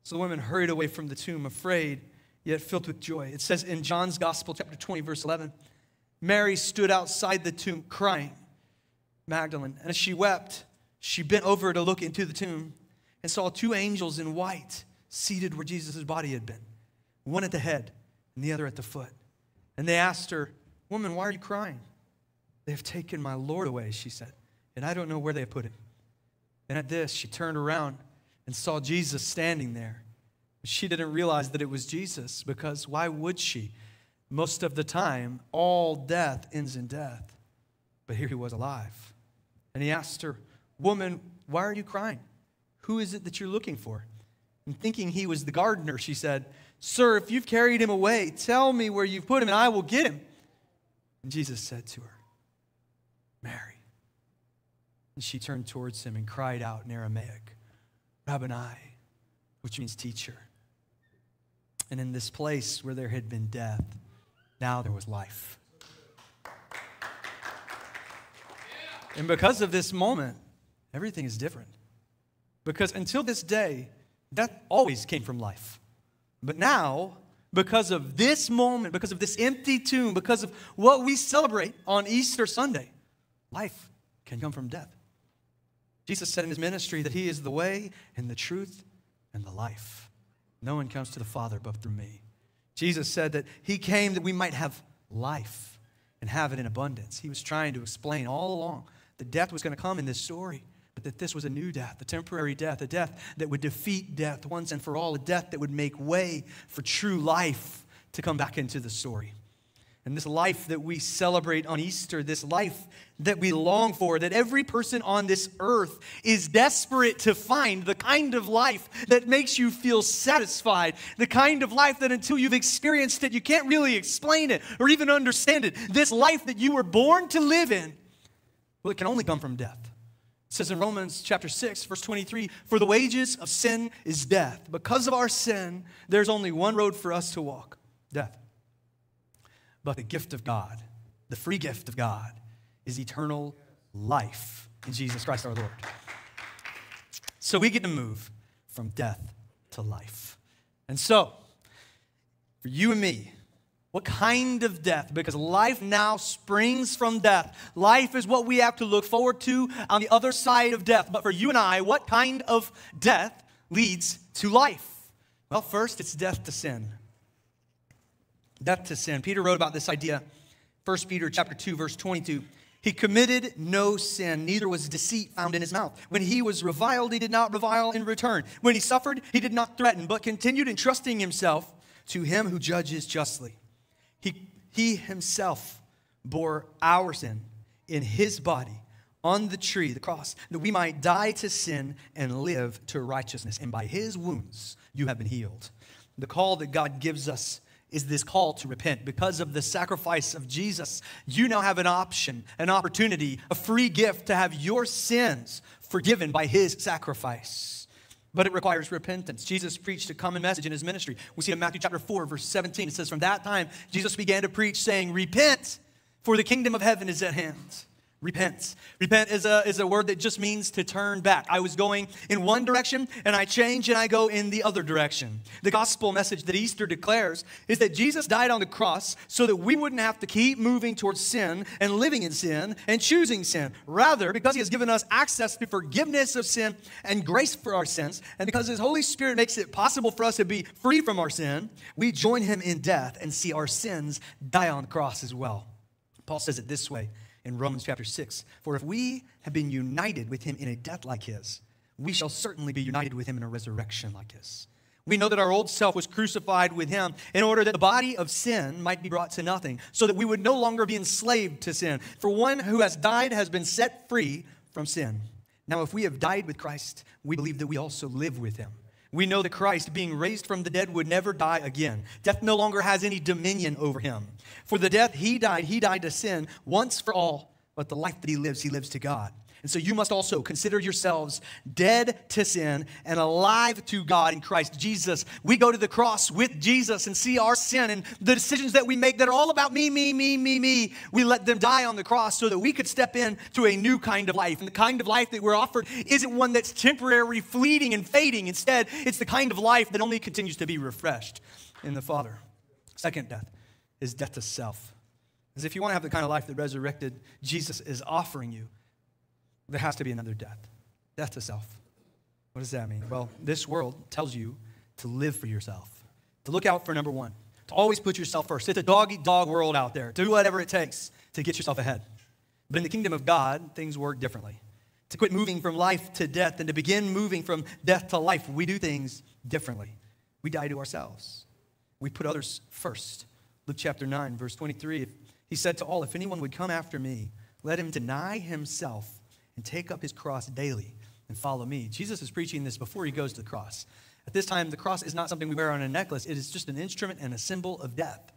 So the women hurried away from the tomb, afraid, yet filled with joy. It says in John's Gospel, chapter 20, verse 11 Mary stood outside the tomb crying, Magdalene. And as she wept, she bent over to look into the tomb and saw two angels in white seated where Jesus' body had been, one at the head and the other at the foot. And they asked her, Woman, why are you crying? They have taken my Lord away, she said, and I don't know where they have put him. And at this, she turned around and saw Jesus standing there. She didn't realize that it was Jesus because why would she? Most of the time, all death ends in death. But here he was alive. And he asked her, Woman, why are you crying? Who is it that you're looking for? And thinking he was the gardener, she said, Sir, if you've carried him away, tell me where you've put him, and I will get him. And Jesus said to her, Mary. And she turned towards him and cried out in Aramaic, Rabboni, which means teacher. And in this place where there had been death, now there was life. And because of this moment, everything is different. Because until this day, death always came from life. But now, because of this moment, because of this empty tomb, because of what we celebrate on Easter Sunday, life can come from death. Jesus said in his ministry that he is the way and the truth and the life. No one comes to the Father but through me. Jesus said that he came that we might have life and have it in abundance. He was trying to explain all along that death was going to come in this story, but that this was a new death, a temporary death, a death that would defeat death once and for all, a death that would make way for true life to come back into the story. And this life that we celebrate on Easter, this life that we long for, that every person on this earth is desperate to find, the kind of life that makes you feel satisfied, the kind of life that until you've experienced it, you can't really explain it or even understand it. This life that you were born to live in, well, it can only come from death. It says in Romans chapter 6, verse 23 For the wages of sin is death. Because of our sin, there's only one road for us to walk death. But the gift of God, the free gift of God, is eternal life in Jesus Christ our Lord. So we get to move from death to life. And so, for you and me, what kind of death? Because life now springs from death. Life is what we have to look forward to on the other side of death. But for you and I, what kind of death leads to life? Well, first, it's death to sin. Death to sin. Peter wrote about this idea, 1 Peter chapter 2, verse 22. He committed no sin, neither was deceit found in his mouth. When he was reviled, he did not revile in return. When he suffered, he did not threaten, but continued entrusting himself to him who judges justly. He, he himself bore our sin in his body on the tree, the cross, that we might die to sin and live to righteousness. And by his wounds, you have been healed. The call that God gives us is this call to repent. Because of the sacrifice of Jesus, you now have an option, an opportunity, a free gift to have your sins forgiven by his sacrifice. but it requires repentance. Jesus preached a common message in his ministry. We see in Matthew chapter 4, verse 17. It says, From that time, Jesus began to preach, saying, Repent, for the kingdom of heaven is at hand. Repent. Repent is a, is a word that just means to turn back. I was going in one direction and I change and I go in the other direction. The gospel message that Easter declares is that Jesus died on the cross so that we wouldn't have to keep moving towards sin and living in sin and choosing sin. Rather, because he has given us access to forgiveness of sin and grace for our sins, and because his Holy Spirit makes it possible for us to be free from our sin, we join him in death and see our sins die on the cross as well. Paul says it this way in Romans chapter 6 For if we have been united with him in a death like his, we shall certainly be united with him in a resurrection like his. We know that our old self was crucified with him in order that the body of sin might be brought to nothing, so that we would no longer be enslaved to sin. For one who has died has been set free from sin. Now, if we have died with Christ, we believe that we also live with him. We know that Christ, being raised from the dead, would never die again. Death no longer has any dominion over him. For the death he died, he died to sin once for all, but the life that he lives, he lives to God. And so you must also consider yourselves dead to sin and alive to God in Christ Jesus. We go to the cross with Jesus and see our sin and the decisions that we make that are all about me, me, me, me, me. We let them die on the cross so that we could step in to a new kind of life. And the kind of life that we're offered isn't one that's temporary, fleeting, and fading. Instead, it's the kind of life that only continues to be refreshed in the Father. Second death is death to self. As if you want to have the kind of life that resurrected Jesus is offering you, there has to be another death death to self. What does that mean? Well, this world tells you to live for yourself, to look out for number one, to always put yourself first. It's a dog eat dog world out there. Do whatever it takes to get yourself ahead. But in the kingdom of God, things work differently. To quit moving from life to death and to begin moving from death to life, we do things differently. We die to ourselves, we put others first. Luke chapter 9, verse 23, he said to all, If anyone would come after me, let him deny himself and take up his cross daily and follow me. Jesus is preaching this before he goes to the cross. At this time, the cross is not something we wear on a necklace, it is just an instrument and a symbol of death.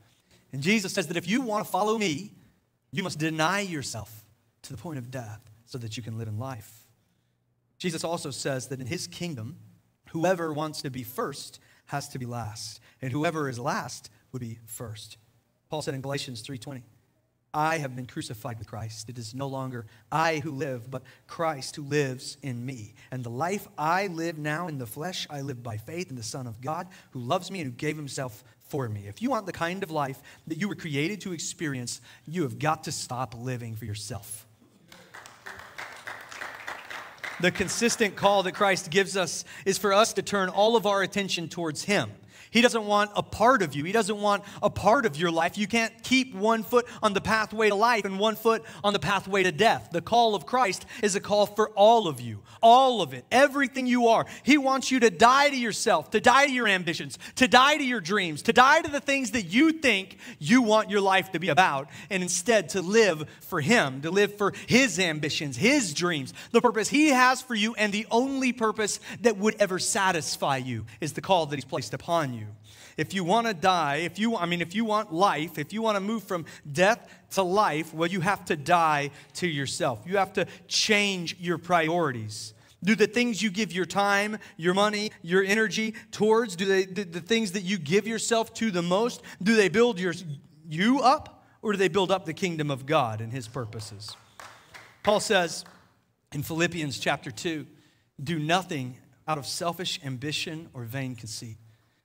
And Jesus says that if you want to follow me, you must deny yourself to the point of death so that you can live in life. Jesus also says that in his kingdom, whoever wants to be first has to be last, and whoever is last would be first. Paul said in Galatians 3:20, I have been crucified with Christ. It is no longer I who live, but Christ who lives in me. And the life I live now in the flesh, I live by faith in the Son of God who loves me and who gave himself for me. If you want the kind of life that you were created to experience, you have got to stop living for yourself. The consistent call that Christ gives us is for us to turn all of our attention towards Him. He doesn't want a part of you. He doesn't want a part of your life. You can't keep one foot on the pathway to life and one foot on the pathway to death. The call of Christ is a call for all of you, all of it, everything you are. He wants you to die to yourself, to die to your ambitions, to die to your dreams, to die to the things that you think you want your life to be about, and instead to live for Him, to live for His ambitions, His dreams, the purpose He has for you, and the only purpose that would ever satisfy you is the call that He's placed upon you. If you want to die, if you I mean if you want life, if you want to move from death to life, well you have to die to yourself. You have to change your priorities. Do the things you give your time, your money, your energy towards, do they do the things that you give yourself to the most, do they build your you up or do they build up the kingdom of God and his purposes? Paul says in Philippians chapter 2, do nothing out of selfish ambition or vain conceit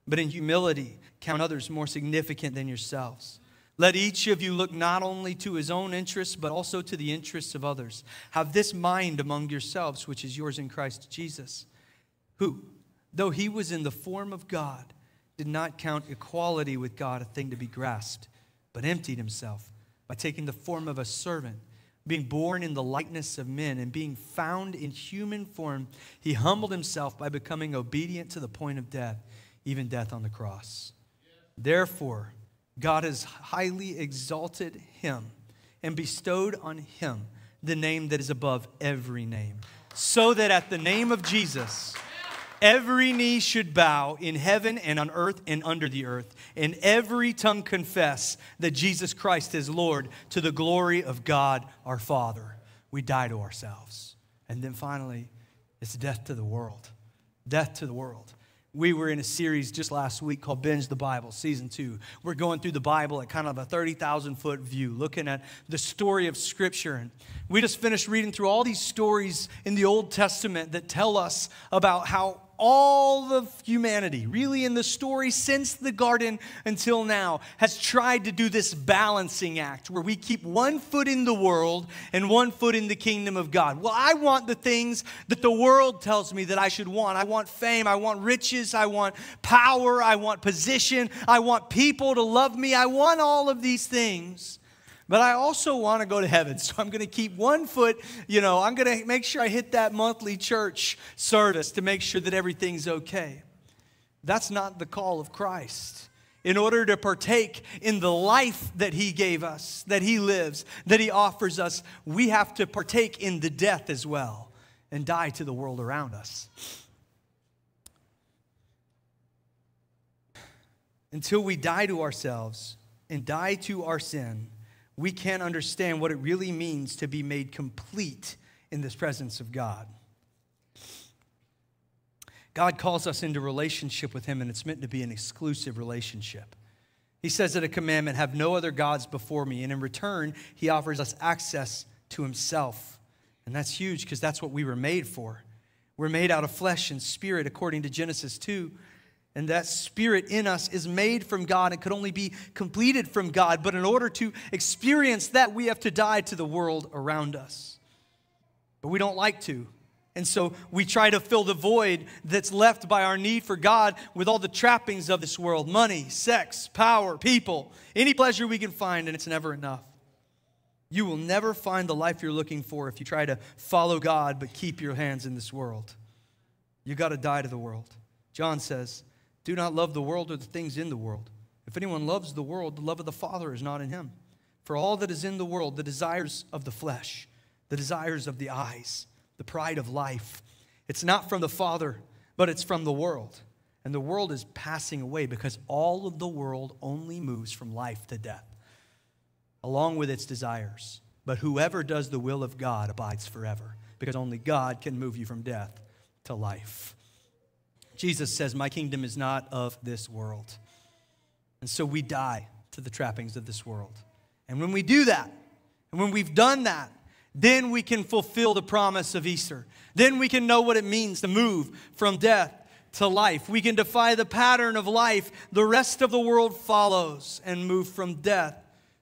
but in humility count others more significant than yourselves. Let each of you look not only to his own interests, but also to the interests of others. Have this mind among yourselves, which is yours in Christ Jesus, who, though he was in the form of God, did not count equality with God a thing to be grasped, but emptied himself by taking the form of a servant. Being born in the likeness of men and being found in human form, he humbled himself by becoming obedient to the point of death even death on the cross. Therefore, God has highly exalted him and bestowed on him the name that is above every name, so that at the name of Jesus, every knee should bow in heaven and on earth and under the earth, and every tongue confess that Jesus Christ is Lord to the glory of God our Father. We die to ourselves. And then finally, it's death to the world. death to the world. We were in a series just last week called Binge the Bible, season two. We're going through the Bible at kind of a 30,000 foot view, looking at the story of Scripture. And we just finished reading through all these stories in the Old Testament that tell us about how all of humanity, really in the story since the garden until now, has tried to do this balancing act where we keep one foot in the world and one foot in the kingdom of God. Well, I want the things that the world tells me that I should want. I want fame, I want riches, I want power, I want position, I want people to love me. I want all of these things. But I also want to go to heaven. So I'm going to keep one foot, you know, I'm going to make sure I hit that monthly church service to make sure that everything's okay. That's not the call of Christ. In order to partake in the life that He gave us, that He lives, that He offers us, we have to partake in the death as well and die to the world around us. Until we die to ourselves and die to our sin, we can't understand what it really means to be made complete in this presence of God. God calls us into relationship with Him, and it's meant to be an exclusive relationship. He says that a commandment, have no other gods before me, and in return, He offers us access to Himself. And that's huge because that's what we were made for. We're made out of flesh and spirit, according to Genesis 2. And that spirit in us is made from God and could only be completed from God. But in order to experience that, we have to die to the world around us. But we don't like to. And so we try to fill the void that's left by our need for God with all the trappings of this world money, sex, power, people, any pleasure we can find, and it's never enough. You will never find the life you're looking for if you try to follow God but keep your hands in this world. You got to die to the world. John says, do not love the world or the things in the world. If anyone loves the world, the love of the Father is not in him. For all that is in the world, the desires of the flesh, the desires of the eyes, the pride of life, it's not from the Father, but it's from the world. And the world is passing away because all of the world only moves from life to death, along with its desires. But whoever does the will of God abides forever, because only God can move you from death to life. Jesus says, My kingdom is not of this world. And so we die to the trappings of this world. And when we do that, and when we've done that, then we can fulfill the promise of Easter. Then we can know what it means to move from death to life. We can defy the pattern of life. The rest of the world follows and move from death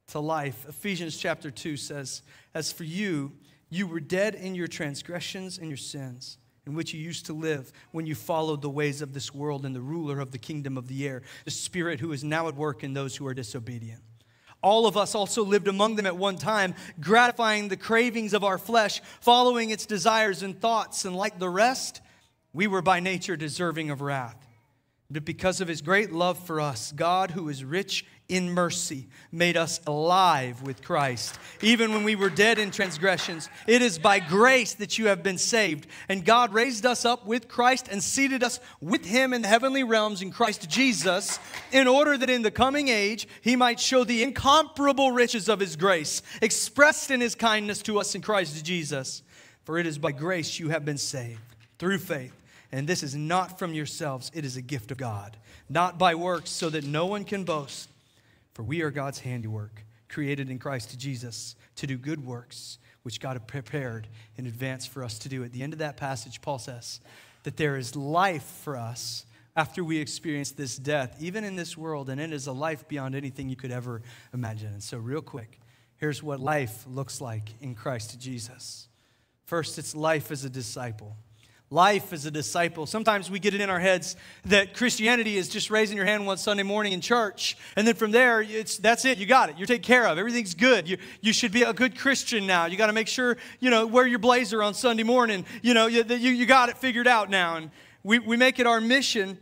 to life. Ephesians chapter 2 says, As for you, you were dead in your transgressions and your sins in which you used to live when you followed the ways of this world and the ruler of the kingdom of the air, the spirit who is now at work in those who are disobedient. All of us also lived among them at one time, gratifying the cravings of our flesh, following its desires and thoughts, and like the rest, we were by nature deserving of wrath. But because of his great love for us, God, who is rich in mercy made us alive with Christ. Even when we were dead in transgressions, it is by grace that you have been saved. And God raised us up with Christ and seated us with him in the heavenly realms in Christ Jesus, in order that in the coming age he might show the incomparable riches of his grace, expressed in his kindness to us in Christ Jesus. For it is by grace you have been saved through faith. And this is not from yourselves, it is a gift of God, not by works, so that no one can boast. For we are God's handiwork, created in Christ Jesus to do good works, which God had prepared in advance for us to do. At the end of that passage, Paul says that there is life for us after we experience this death, even in this world, and it is a life beyond anything you could ever imagine. And so, real quick, here's what life looks like in Christ Jesus. First, it's life as a disciple life as a disciple. Sometimes we get it in our heads that Christianity is just raising your hand one Sunday morning in church, and then from there, it's, that's it. You got it. You're taken care of. Everything's good. You, you should be a good Christian now. You got to make sure, you know, wear your blazer on Sunday morning. You know, you, you, got it figured out now. And we, we make it our mission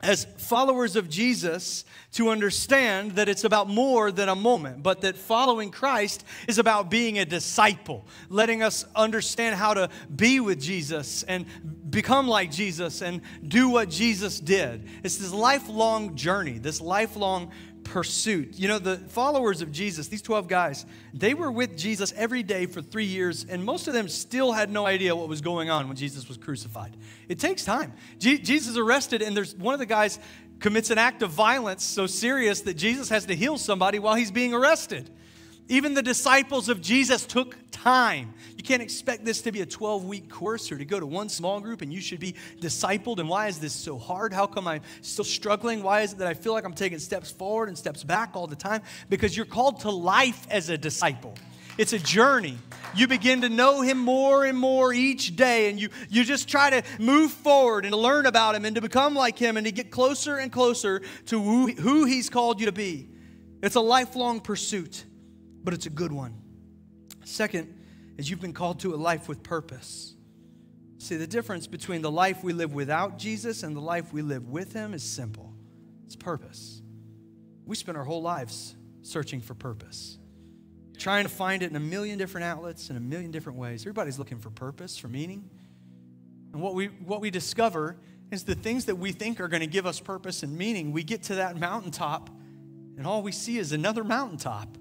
as followers of Jesus to understand that it's about more than a moment, but that following Christ is about being a disciple, letting us understand how to be with Jesus and become like Jesus and do what Jesus did. It's this lifelong journey, this lifelong pursuit. You know, the followers of Jesus, these 12 guys, they were with Jesus every day for three years, and most of them still had no idea what was going on when Jesus was crucified. It takes time. Je- Jesus is arrested, and there's one of the guys commits an act of violence so serious that Jesus has to heal somebody while he's being arrested. Even the disciples of Jesus took time. You can't expect this to be a 12 week course or to go to one small group and you should be discipled. And why is this so hard? How come I'm still struggling? Why is it that I feel like I'm taking steps forward and steps back all the time? Because you're called to life as a disciple. It's a journey. You begin to know him more and more each day, and you, you just try to move forward and to learn about him and to become like him and to get closer and closer to who, who he's called you to be. It's a lifelong pursuit but it's a good one. Second is you've been called to a life with purpose. See, the difference between the life we live without Jesus and the life we live with Him is simple it's purpose. We spend our whole lives searching for purpose, trying to find it in a million different outlets in a million different ways. Everybody's looking for purpose, for meaning. And what we, what we discover is the things that we think are going to give us purpose and meaning, we get to that mountaintop, and all we see is another mountaintop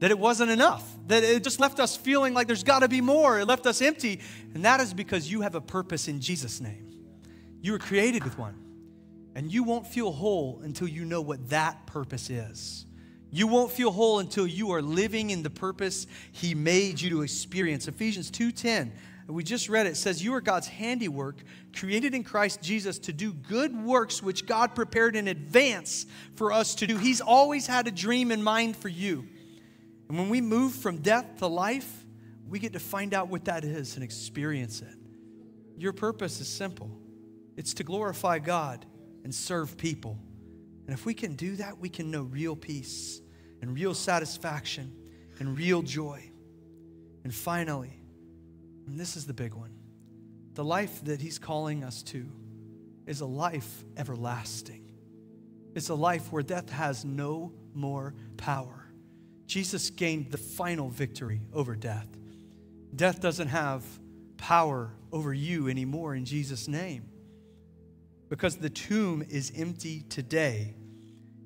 that it wasn't enough, that it just left us feeling like there's got to be more. It left us empty. And that is because you have a purpose in Jesus' name. You were created with one. And you won't feel whole until you know what that purpose is. You won't feel whole until you are living in the purpose he made you to experience. Ephesians 2:10. We just read it. it says you are God's handiwork, created in Christ Jesus to do good works which God prepared in advance for us to do. He's always had a dream in mind for you. And when we move from death to life, we get to find out what that is and experience it. Your purpose is simple it's to glorify God and serve people. And if we can do that, we can know real peace and real satisfaction and real joy. And finally, and this is the big one the life that He's calling us to is a life everlasting. It's a life where death has no more power. Jesus gained the final victory over death. Death doesn't have power over you anymore in Jesus' name. Because the tomb is empty today,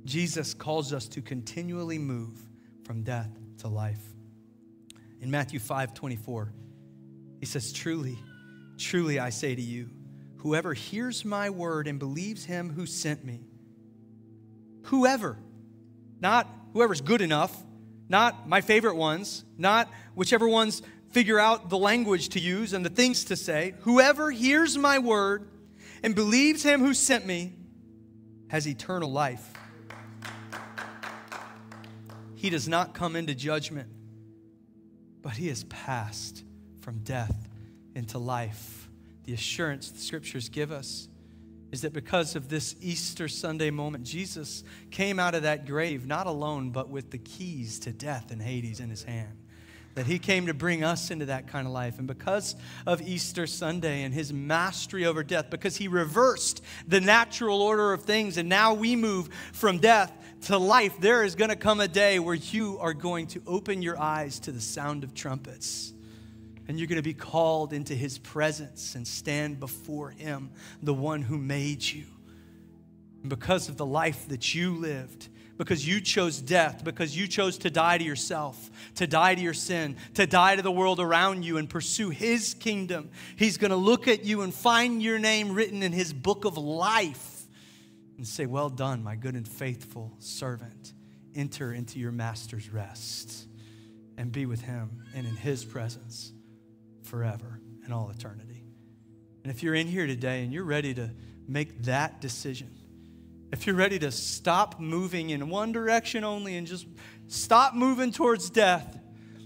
Jesus calls us to continually move from death to life. In Matthew 5 24, he says, Truly, truly I say to you, whoever hears my word and believes him who sent me, whoever, not whoever's good enough, not my favorite ones, not whichever ones figure out the language to use and the things to say. Whoever hears my word and believes him who sent me has eternal life. He does not come into judgment, but he has passed from death into life. The assurance the scriptures give us is that because of this Easter Sunday moment, Jesus came out of that grave not alone, but with the keys to death and Hades in his hand. That he came to bring us into that kind of life. And because of Easter Sunday and his mastery over death, because he reversed the natural order of things, and now we move from death to life, there is going to come a day where you are going to open your eyes to the sound of trumpets and you're going to be called into his presence and stand before him, the one who made you. And because of the life that you lived, because you chose death, because you chose to die to yourself, to die to your sin, to die to the world around you and pursue his kingdom, he's going to look at you and find your name written in his book of life and say, Well done, my good and faithful servant. Enter into your master's rest and be with him and in his presence forever and all eternity. And if you're in here today and you're ready to make that decision, if you're ready to stop moving in one direction only and just stop moving towards death,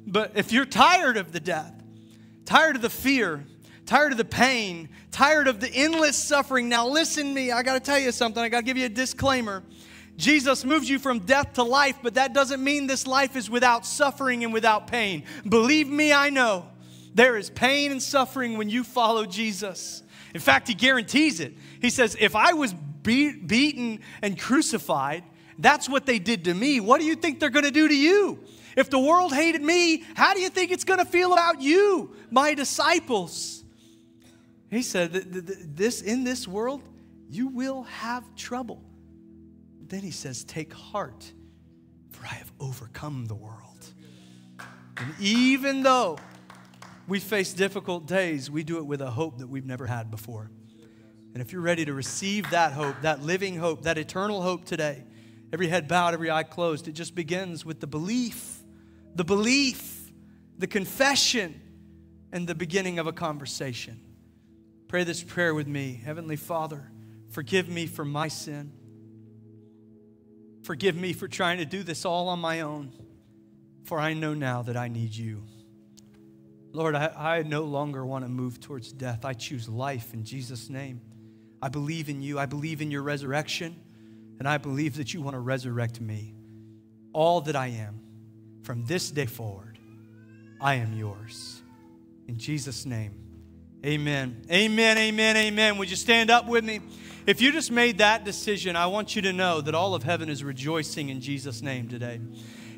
but if you're tired of the death, tired of the fear, tired of the pain, tired of the endless suffering, now listen me. I got to tell you something. I got to give you a disclaimer. Jesus moves you from death to life, but that doesn't mean this life is without suffering and without pain. Believe me, I know. There is pain and suffering when you follow Jesus. In fact, he guarantees it. He says, If I was beat, beaten and crucified, that's what they did to me. What do you think they're going to do to you? If the world hated me, how do you think it's going to feel about you, my disciples? He said, this, In this world, you will have trouble. Then he says, Take heart, for I have overcome the world. And even though we face difficult days, we do it with a hope that we've never had before. And if you're ready to receive that hope, that living hope, that eternal hope today, every head bowed, every eye closed, it just begins with the belief, the belief, the confession, and the beginning of a conversation. Pray this prayer with me. Heavenly Father, forgive me for my sin. Forgive me for trying to do this all on my own, for I know now that I need you. Lord, I, I no longer want to move towards death. I choose life in Jesus' name. I believe in you. I believe in your resurrection, and I believe that you want to resurrect me. All that I am, from this day forward, I am yours. In Jesus' name, amen. Amen, amen, amen. Would you stand up with me? If you just made that decision, I want you to know that all of heaven is rejoicing in Jesus' name today.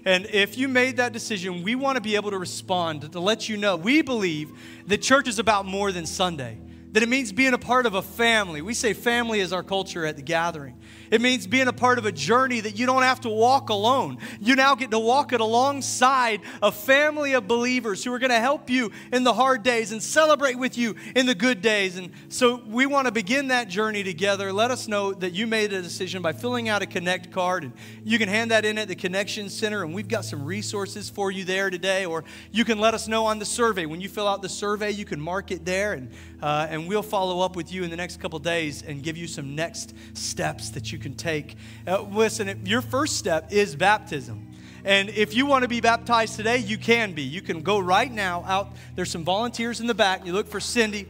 And if you made that decision, we want to be able to respond to let you know we believe that church is about more than Sunday that it means being a part of a family. We say family is our culture at the gathering. It means being a part of a journey that you don't have to walk alone. You now get to walk it alongside a family of believers who are going to help you in the hard days and celebrate with you in the good days. And so we want to begin that journey together. Let us know that you made a decision by filling out a Connect card. And you can hand that in at the Connection Center, and we've got some resources for you there today. Or you can let us know on the survey. When you fill out the survey, you can mark it there, and, uh, and we'll follow up with you in the next couple days and give you some next steps that you can take. Uh, listen, your first step is baptism. And if you want to be baptized today, you can be. You can go right now out. There's some volunteers in the back. You look for Cindy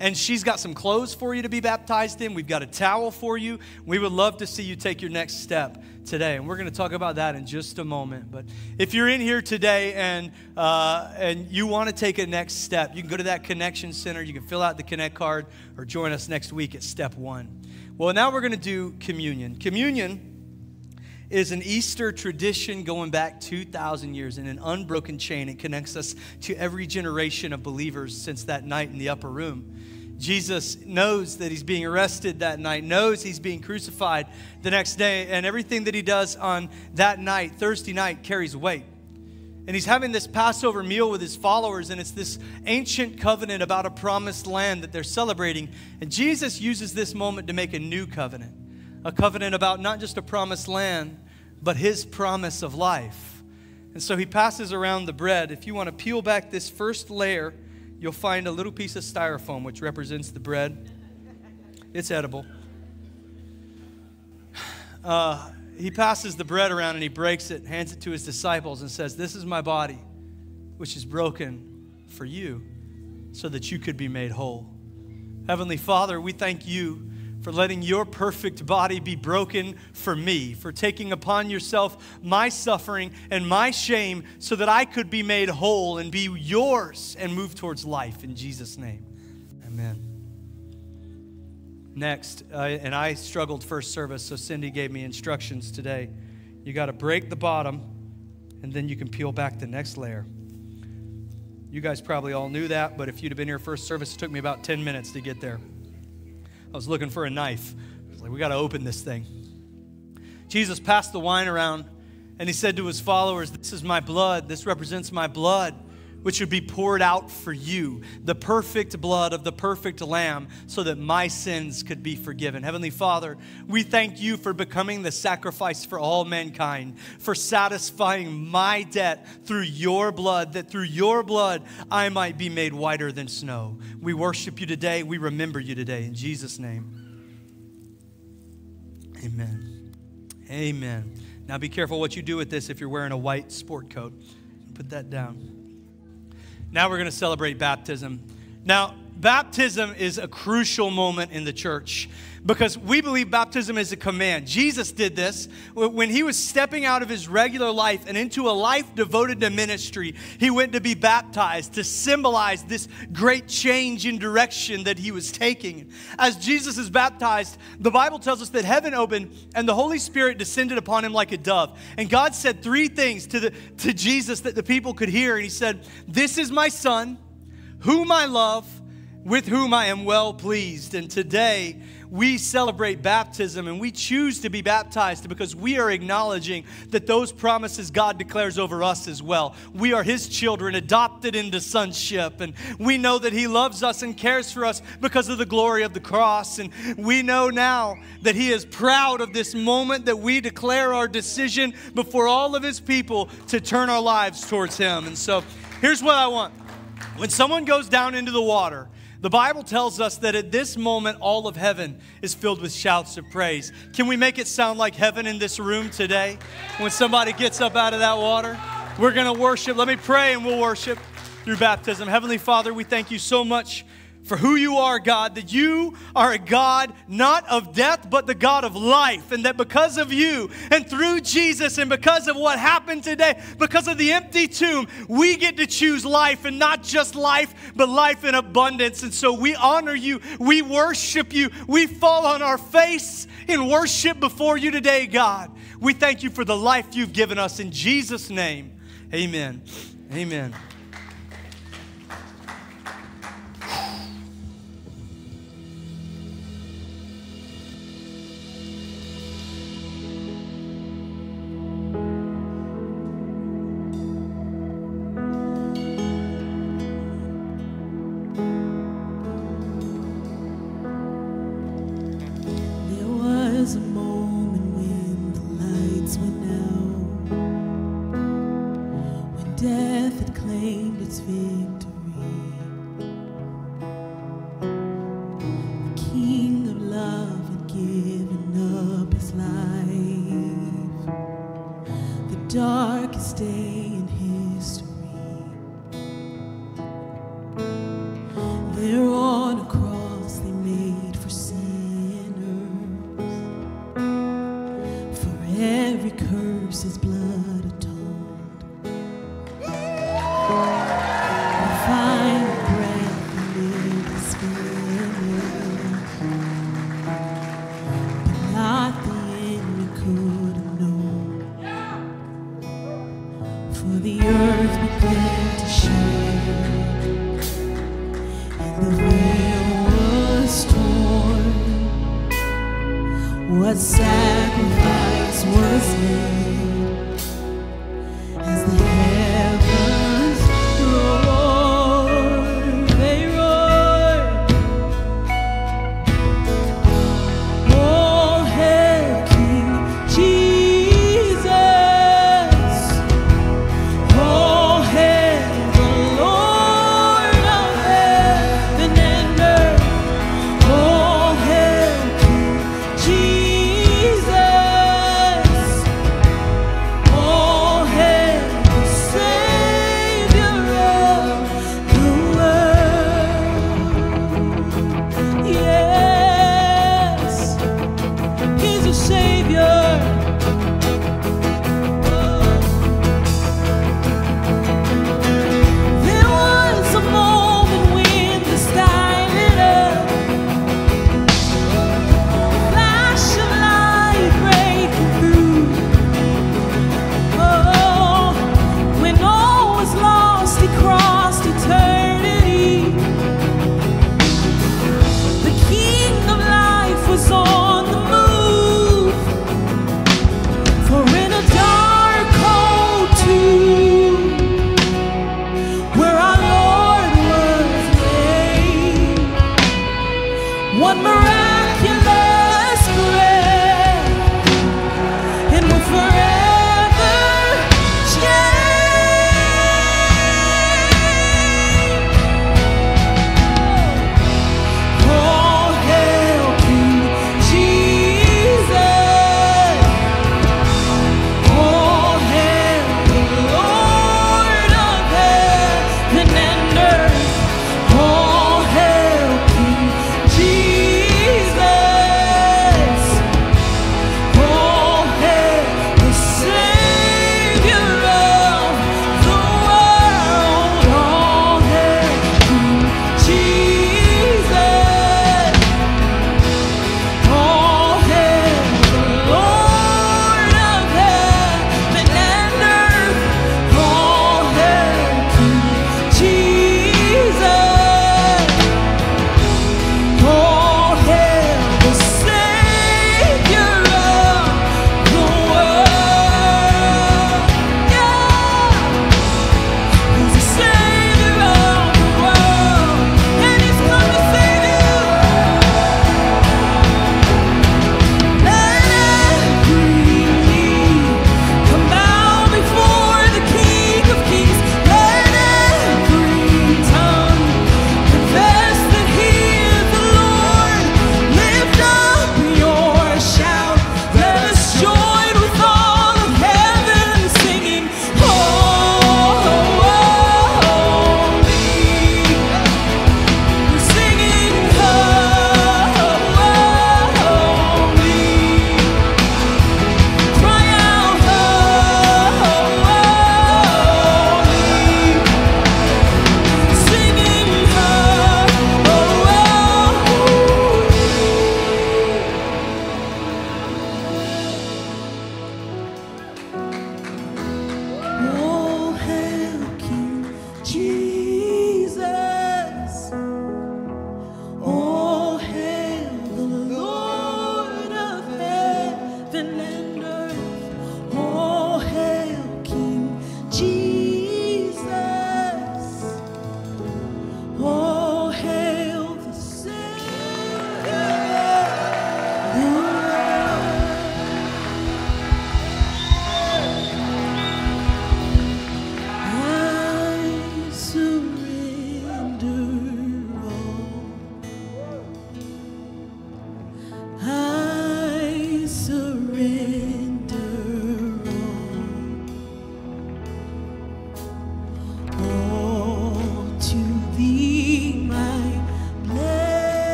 and she's got some clothes for you to be baptized in. We've got a towel for you. We would love to see you take your next step today, and we're going to talk about that in just a moment. But if you're in here today and uh, and you want to take a next step, you can go to that connection center. You can fill out the connect card, or join us next week at step one. Well, now we're going to do communion. Communion is an Easter tradition going back 2,000 years in an unbroken chain. It connects us to every generation of believers since that night in the upper room. Jesus knows that he's being arrested that night, knows he's being crucified the next day, and everything that he does on that night, Thursday night, carries weight. And he's having this Passover meal with his followers, and it's this ancient covenant about a promised land that they're celebrating. And Jesus uses this moment to make a new covenant a covenant about not just a promised land, but his promise of life. And so he passes around the bread. If you want to peel back this first layer, you'll find a little piece of styrofoam which represents the bread. It's edible. Uh, he passes the bread around and he breaks it, hands it to his disciples, and says, This is my body, which is broken for you, so that you could be made whole. Heavenly Father, we thank you for letting your perfect body be broken for me, for taking upon yourself my suffering and my shame so that I could be made whole and be yours and move towards life. In Jesus' name, amen. Next, uh, and I struggled first service, so Cindy gave me instructions today. You got to break the bottom, and then you can peel back the next layer. You guys probably all knew that, but if you'd have been here first service, it took me about 10 minutes to get there. I was looking for a knife. I was like, we got to open this thing. Jesus passed the wine around and he said to his followers, This is my blood. This represents my blood, which would be poured out for you, the perfect blood of the perfect lamb, so that my sins could be forgiven. Heavenly Father, we thank you for becoming the sacrifice for all mankind, for satisfying my debt through your blood, that through your blood I might be made whiter than snow. We worship you today. We remember you today. In Jesus' name. Amen. Amen. Now be careful what you do with this if you're wearing a white sport coat. Put that down. Now we're going to celebrate baptism. Now, baptism is a crucial moment in the church because we believe baptism is a command. Jesus did this when he was stepping out of his regular life and into a life devoted to ministry. He went to be baptized to symbolize this great change in direction that he was taking. As Jesus is baptized, the Bible tells us that heaven opened and the Holy Spirit descended upon him like a dove. And God said three things to, the, to Jesus that the people could hear. And he said, This is my son, whom I love with whom I am well pleased. And today we celebrate baptism and we choose to be baptized because we are acknowledging that those promises God declares over us as well. We are His children, adopted into sonship, and we know that He loves us and cares for us because of the glory of the cross. And we know now that He is proud of this moment that we declare our decision before all of His people to turn our lives towards Him. And so here's what I want when someone goes down into the water, the Bible tells us that at this moment, all of heaven is filled with shouts of praise. Can we make it sound like heaven in this room today? When somebody gets up out of that water, we're going to worship. Let me pray and we'll worship through baptism. Heavenly Father, we thank you so much for who you are, God, that you are a God not of death, but the God of life. And that because of you and through Jesus and because of what happened today, because of the empty tomb, we get to choose life and not just life, but life in abundance. And so we honor you, we worship you, we fall on our face in worship before you today, God. We thank you for the life you've given us in Jesus' name. Amen. Amen. Curse his blood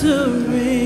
surrender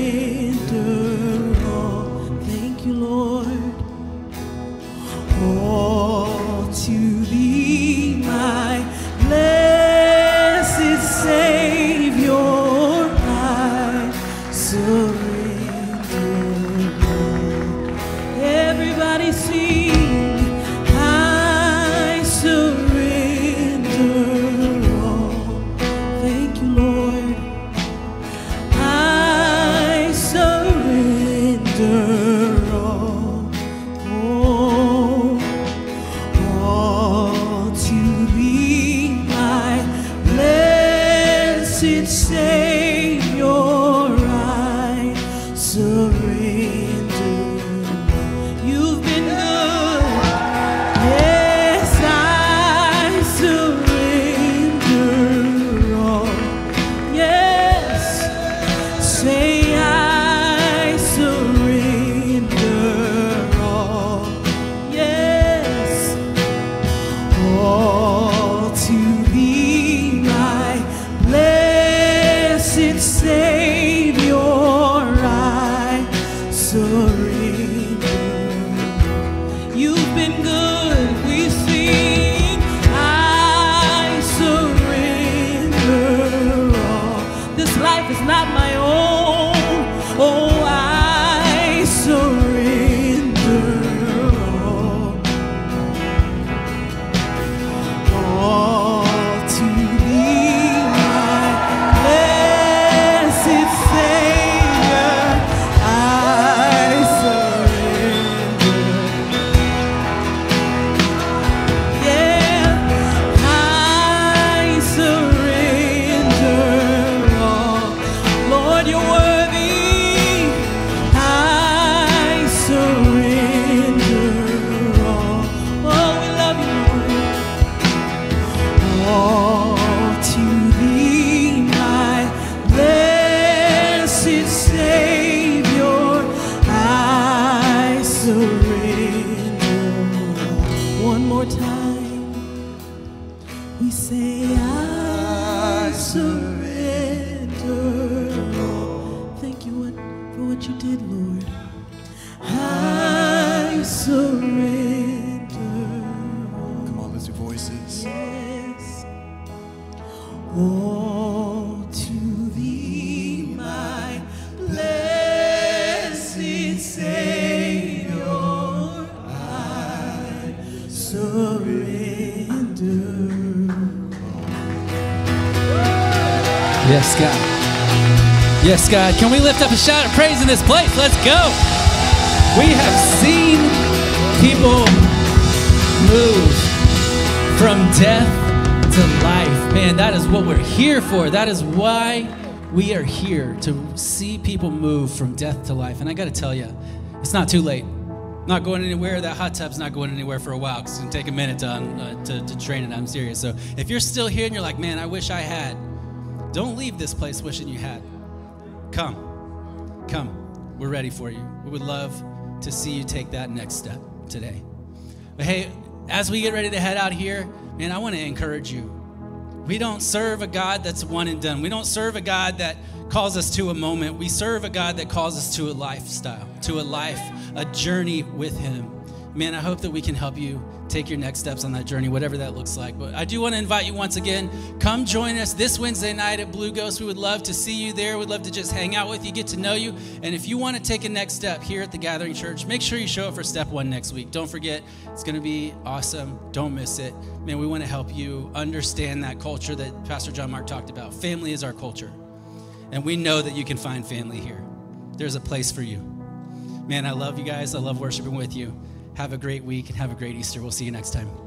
Yes, God. Yes, God. Can we lift up a shout of praise in this place? Let's go. We have seen people move from death to life. Man, that is what we're here for. That is why we are here to see people move from death to life. And I got to tell you, it's not too late. Not going anywhere. That hot tub's not going anywhere for a while because it's going to take a minute to, uh, to, to train it. I'm serious. So if you're still here and you're like, man, I wish I had, don't leave this place wishing you had. Come. Come. We're ready for you. We would love to see you take that next step today. But hey, as we get ready to head out here, man, I want to encourage you. We don't serve a God that's one and done. We don't serve a God that calls us to a moment. We serve a God that calls us to a lifestyle, to a life, a journey with Him. Man, I hope that we can help you take your next steps on that journey, whatever that looks like. But I do want to invite you once again, come join us this Wednesday night at Blue Ghost. We would love to see you there. We'd love to just hang out with you, get to know you. And if you want to take a next step here at the Gathering Church, make sure you show up for step one next week. Don't forget, it's going to be awesome. Don't miss it. Man, we want to help you understand that culture that Pastor John Mark talked about. Family is our culture. And we know that you can find family here. There's a place for you. Man, I love you guys. I love worshiping with you. Have a great week and have a great Easter. We'll see you next time.